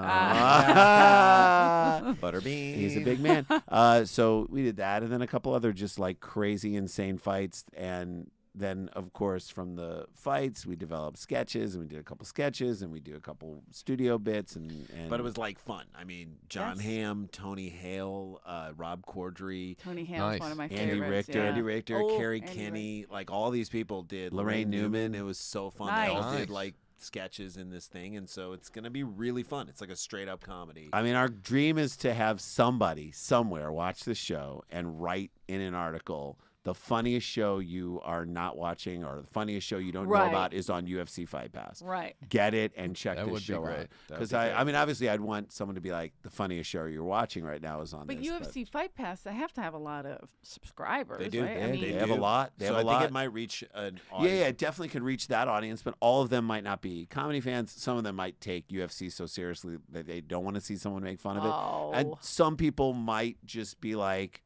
Ah. <laughs> Butterbean. He's a big <laughs> man. Uh, so we did that, and then a couple other just like crazy, insane fights, and then of course from the fights we developed sketches, and we did a couple sketches, and we do a couple studio bits, and, and But it was like fun. I mean, John Yes. Hamm, Tony Hale, uh, Rob Corddry, Tony Ham's Nice. one of my Andy favorites. Richter. yeah. Andy Richter, Oh, Kerri Andy Kenney, like all these people did. Laraine Newman. It was so fun. They all Nice. did like sketches in this thing, and so it's gonna be really fun. It's like a straight up comedy. I mean, our dream is to have somebody somewhere watch the show and write in an article. The funniest show you are not watching, or the funniest show you don't know about, is on UFC Fight Pass. Right. Get it and check That this would be show great. out. Because be I, great. I mean, obviously, I'd want someone to be like, the funniest show you're watching right now is on But this. UFC Fight Pass, they have to have a lot of subscribers. They do. Right? Yeah, I mean, they They have a lot. They so have a I think lot. it might reach an Yeah, yeah, it definitely could reach that audience, but all of them might not be comedy fans. Some of them might take UFC so seriously that they don't want to see someone make fun of it. oh, And some people might just be like,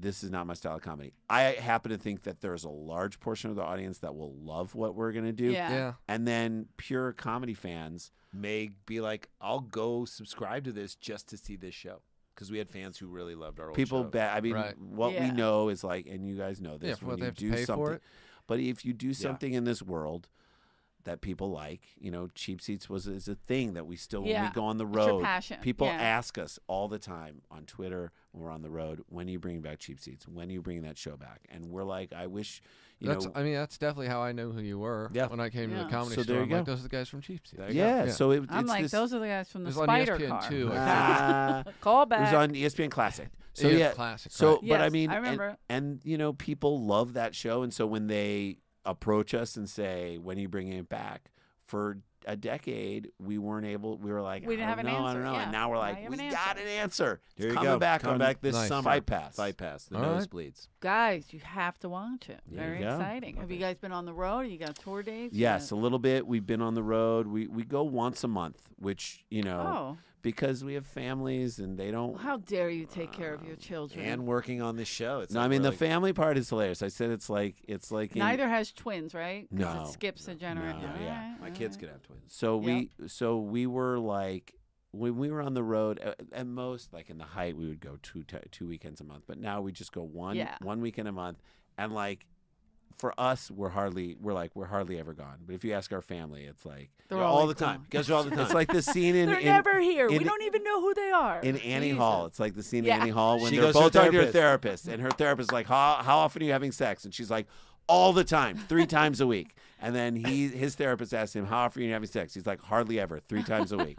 this is not my style of comedy. I happen to think that there's a large portion of the audience that will love what we're going to do. yeah. Yeah. And then pure comedy fans. may be like, I'll go subscribe to this just to see this show because we had fans who really loved our old People shows. bet. I mean, Right. what we know is like, and you guys know this. for when what they you have to do pay something, for it. But if you do something in this world that people like, you know, cheap seats was is a thing that we still when we Yeah. go on the It's your road. passion. People yeah. ask us all the time on Twitter when we're on the road, when are you bringing back cheap seats? When are you bringing that show back? And we're like, I wish, you That's. know, I mean, that's definitely how I knew who you were. Yeah. When I came to the comedy So store, there I'm you like, go. those are the guys from Cheap Seats. There you go. yeah. Yeah. So it, I'm it's like, this, those are the guys from It the was on Spider ESPN Car. too, I think. <laughs> Ah, <laughs> Call it was on ESPN Classic. So Yeah, yeah, classic. So, right. but I mean, I and- remember. And, you know, people love that show, and so when they approach us and say, "When are you bringing it back?" For a decade, we weren't able. We were like, We didn't I have don't an know, I answer, don't know. yeah. And now we're like, you we an got an answer. Here it's you coming go. back Come on back this Nice. summer. Fight Pass. Fight Pass. The All right. nosebleeds. Guys, you have to watch it. There you Very go. exciting. Have you guys been on the road? You got tour dates? Yes, You a little bit. We've been on the road. We we go once a month, which you know, Oh, because we have families and they don't. how dare you take care of your um, children? And working on this show. It's no, like I mean we're the like- family part is hilarious. I said it's like it's like in- Neither has twins, right? No. it skips a generation. No, All yeah. right, My all kids right. could have twins. So we so we were like when we were on the road at, at most like in the height we would go two ti two weekends a month, but now we just go one Yeah. one weekend a month, and like for us we're hardly we're like we're hardly ever gone. But if you ask our family, it's like They're all always the time. gone. Guys are all the <laughs> time. it's like the scene in They're in, never here. we don't even know who they are. in Annie Jesus. Hall. It's like the scene Yeah. in Annie Hall <laughs> when She they're goes both talking to her therapist. therapist, and her therapist is like, "How how often are you having sex?" And she's like, "All the time, three <laughs> times a week." And then he his therapist asks him, "How often are you having sex?" He's like, "Hardly ever, three times a week."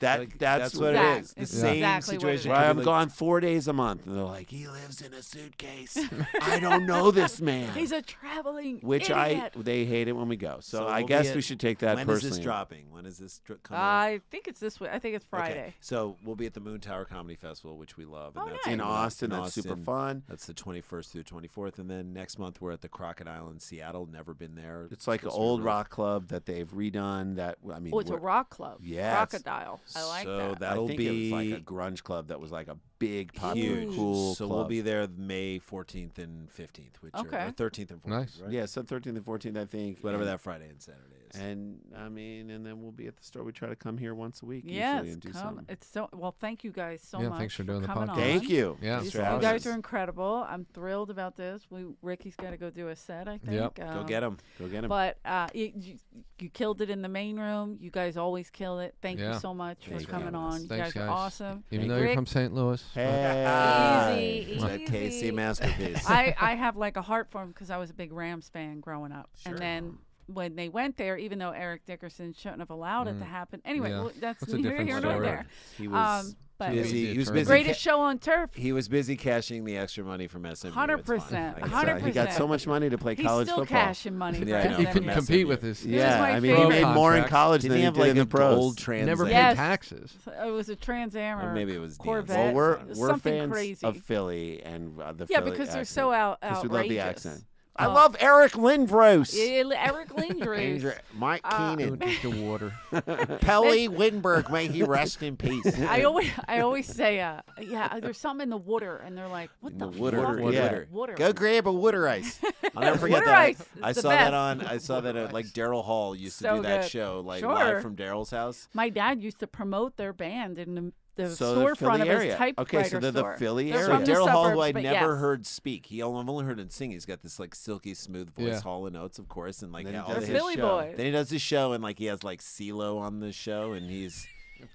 That Like, that's, that's what Exact- it is. The it's same exactly situation. is. Right, I'm like- gone four days a month, and they're like, "He lives in a suitcase." I don't know this <laughs> man. He's a traveling Which idiot. I they hate it when we go. So, So I we'll be guess at- we should take that When is personally. this dropping? When is this dr- coming out? I think it's this week. I think it's Friday. Okay, Friday. So we'll be at the Moontower Comedy Festival, which we love. And Oh, that's nice. in coming up Austin. That's super fun. That's the 21st through 24th. And then next month, we're at the Crocodile in Seattle. Never been there. It's like an supposed to be old rock club that they've redone. That I mean, Oh, it's a rock club. Yes. Crocodile. I like so that. that'll I think be it was like a grunge club that was like a big, popular, Huge. cool. so club. we'll be there May 14th and 15th, which Okay. are or 13th and 14th, Nice. right? Yeah, so 13th and 14th, I think. whatever and, that Friday and Saturday is. And I mean, and then we'll be at the store. We try to come here once a week Yes, usually and do come. something. It's so well. Thank you guys so Yeah, much. thanks for doing the coming podcast. on. Thank you. Yeah. You you guys are incredible. I'm thrilled about this. We Ricky's got to go do a set. I think. Yep. Go Um, get them. Go get him. But uh, you, you, you killed it in the main room. You guys always kill it. Thank Yeah. you so much Thanks for for coming having us. on. You Thanks, guys, are awesome. Even Thank though you. you're from St. Louis. Hey. Easy, It's that easy. KC masterpiece. I, <laughs> I have like a heart for him because I was a big Rams fan growing up. Sure. And then when they went there, even though Eric Dickerson shouldn't have allowed it to Mm. happen. Anyway, Yeah. well, that's, That's a neither different here nor story. there. He was. Um, but busy. easy He was busy. greatest show on turf. He was busy cashing the extra money from SMU. Hundred It's percent. Hundred say. he got so much money to play He's college still football. cashing money. Yeah, I. He couldn't compete with his. Yeah, my I mean, he made more in college Didn't than he he have did like in the pros. gold trans? Never paid Yes. taxes. It was a Trans Am Or or maybe it was Corvette. Well, we're we're something fans crazy. of Philly and uh, the yeah, Philly because they're so out 'Cause outrageous. we love the accent. I Oh. love Eric Lindros. Yeah, Eric <laughs> Lindros. Andrew- Mike Uh, Keenan. Drink the water. <laughs> Pelle Lindbergh, may he rest in peace. <laughs> I always, I always say, uh, yeah, there's something in the water, and they're like, what In the, the water, fuck? is yeah. that water? Go grab a water ice. I'll never forget Water that. I- ice is I the saw that on. I saw that at like Daryl Hall used to So do that good. show like Sure. live from Daryl's house. My dad used to promote their band in the, the So the storefront Philly of area. his typewriter Okay, so they're the store. Philly They're area. from the Daryl Hall, who suburbs, I'd but never yes. heard speak. He I've only heard him sing. He's got this like silky smooth voice, Yeah. Hall and Oates, of course, and like Then he yeah, all does They're his Philly show. boys. Then he does his show, and like he has like CeeLo on the show, and he's course.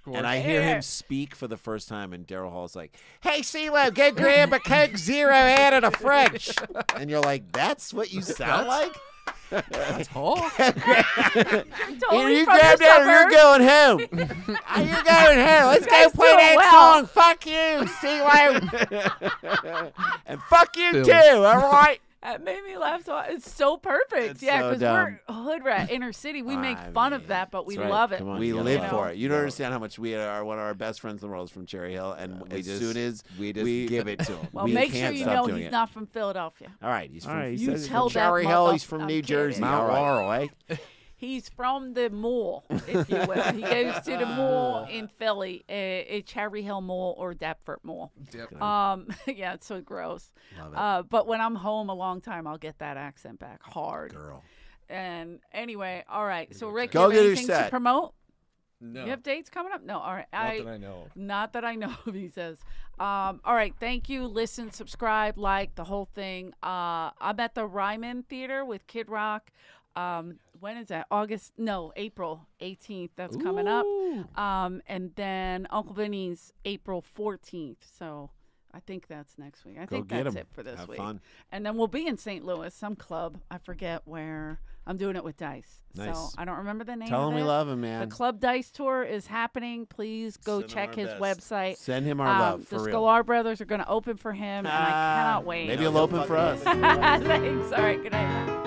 And I hear him speak for the first time, and Daryl Hall's like, "Hey CeeLo, go grab a Coke Zero out of the fridge," and you're like, "That's what you sound like." That's Hall. <laughs> Totally you from grab the that or you're going home. You're going home. Let's go play that well. song. Fuck you, CeeLo. <laughs> and fuck you Phil. too, all right? That made me laugh. So it's so perfect. It's yeah, because dumb. we're hood rat, inner city. We make I fun of that, but we right. love it. On, We live love for it. it. You don't Yeah. understand how much we are one of our best friends in the world is from Cherry Hill, and we as just- soon as we just we give it to him. Well, we make sure can't you know he's it. not from Philadelphia. all right, he's from, All right, he You tell from that Cherry Hill. He's from I'm New kidding. Jersey. Mount all right. Laurel, eh? He's from the mall, if you will. he <laughs> goes to the mall in Philly, uh, Cherry Hill Mall or Deptford Mall. Um, <laughs> yeah, it's so gross. Love it. Uh, but when I'm home a long time, I'll get that accent back hard. Girl. And anyway, all right. So Rick, Go you have get your anything to set. promote? No. You have dates coming up? No. All right. Not I, that I know. of. Not that I know of, <laughs> he says. Um, all right, thank you. Listen, subscribe, like the whole thing. Uh, I'm at the Ryman Theater with Kid Rock. Um, when is that? August? No, April 18th. That's coming up. Um, and then Uncle Vinnie's April 14th. So I think that's next week. I think that's that's 'em. it for this Have week. fun. And then we'll be in St. Louis, some club. I forget where. I'm doing it with Dice. So I don't remember the name Tell of him we love him, man. The. Club Dice Tour is happening. Please go Send check his best. website. Send him our Um, love the for real. Sklar brothers are going to open for him, and I <laughs> cannot wait. Maybe he'll open for us. <laughs> Thanks. All right. Good night.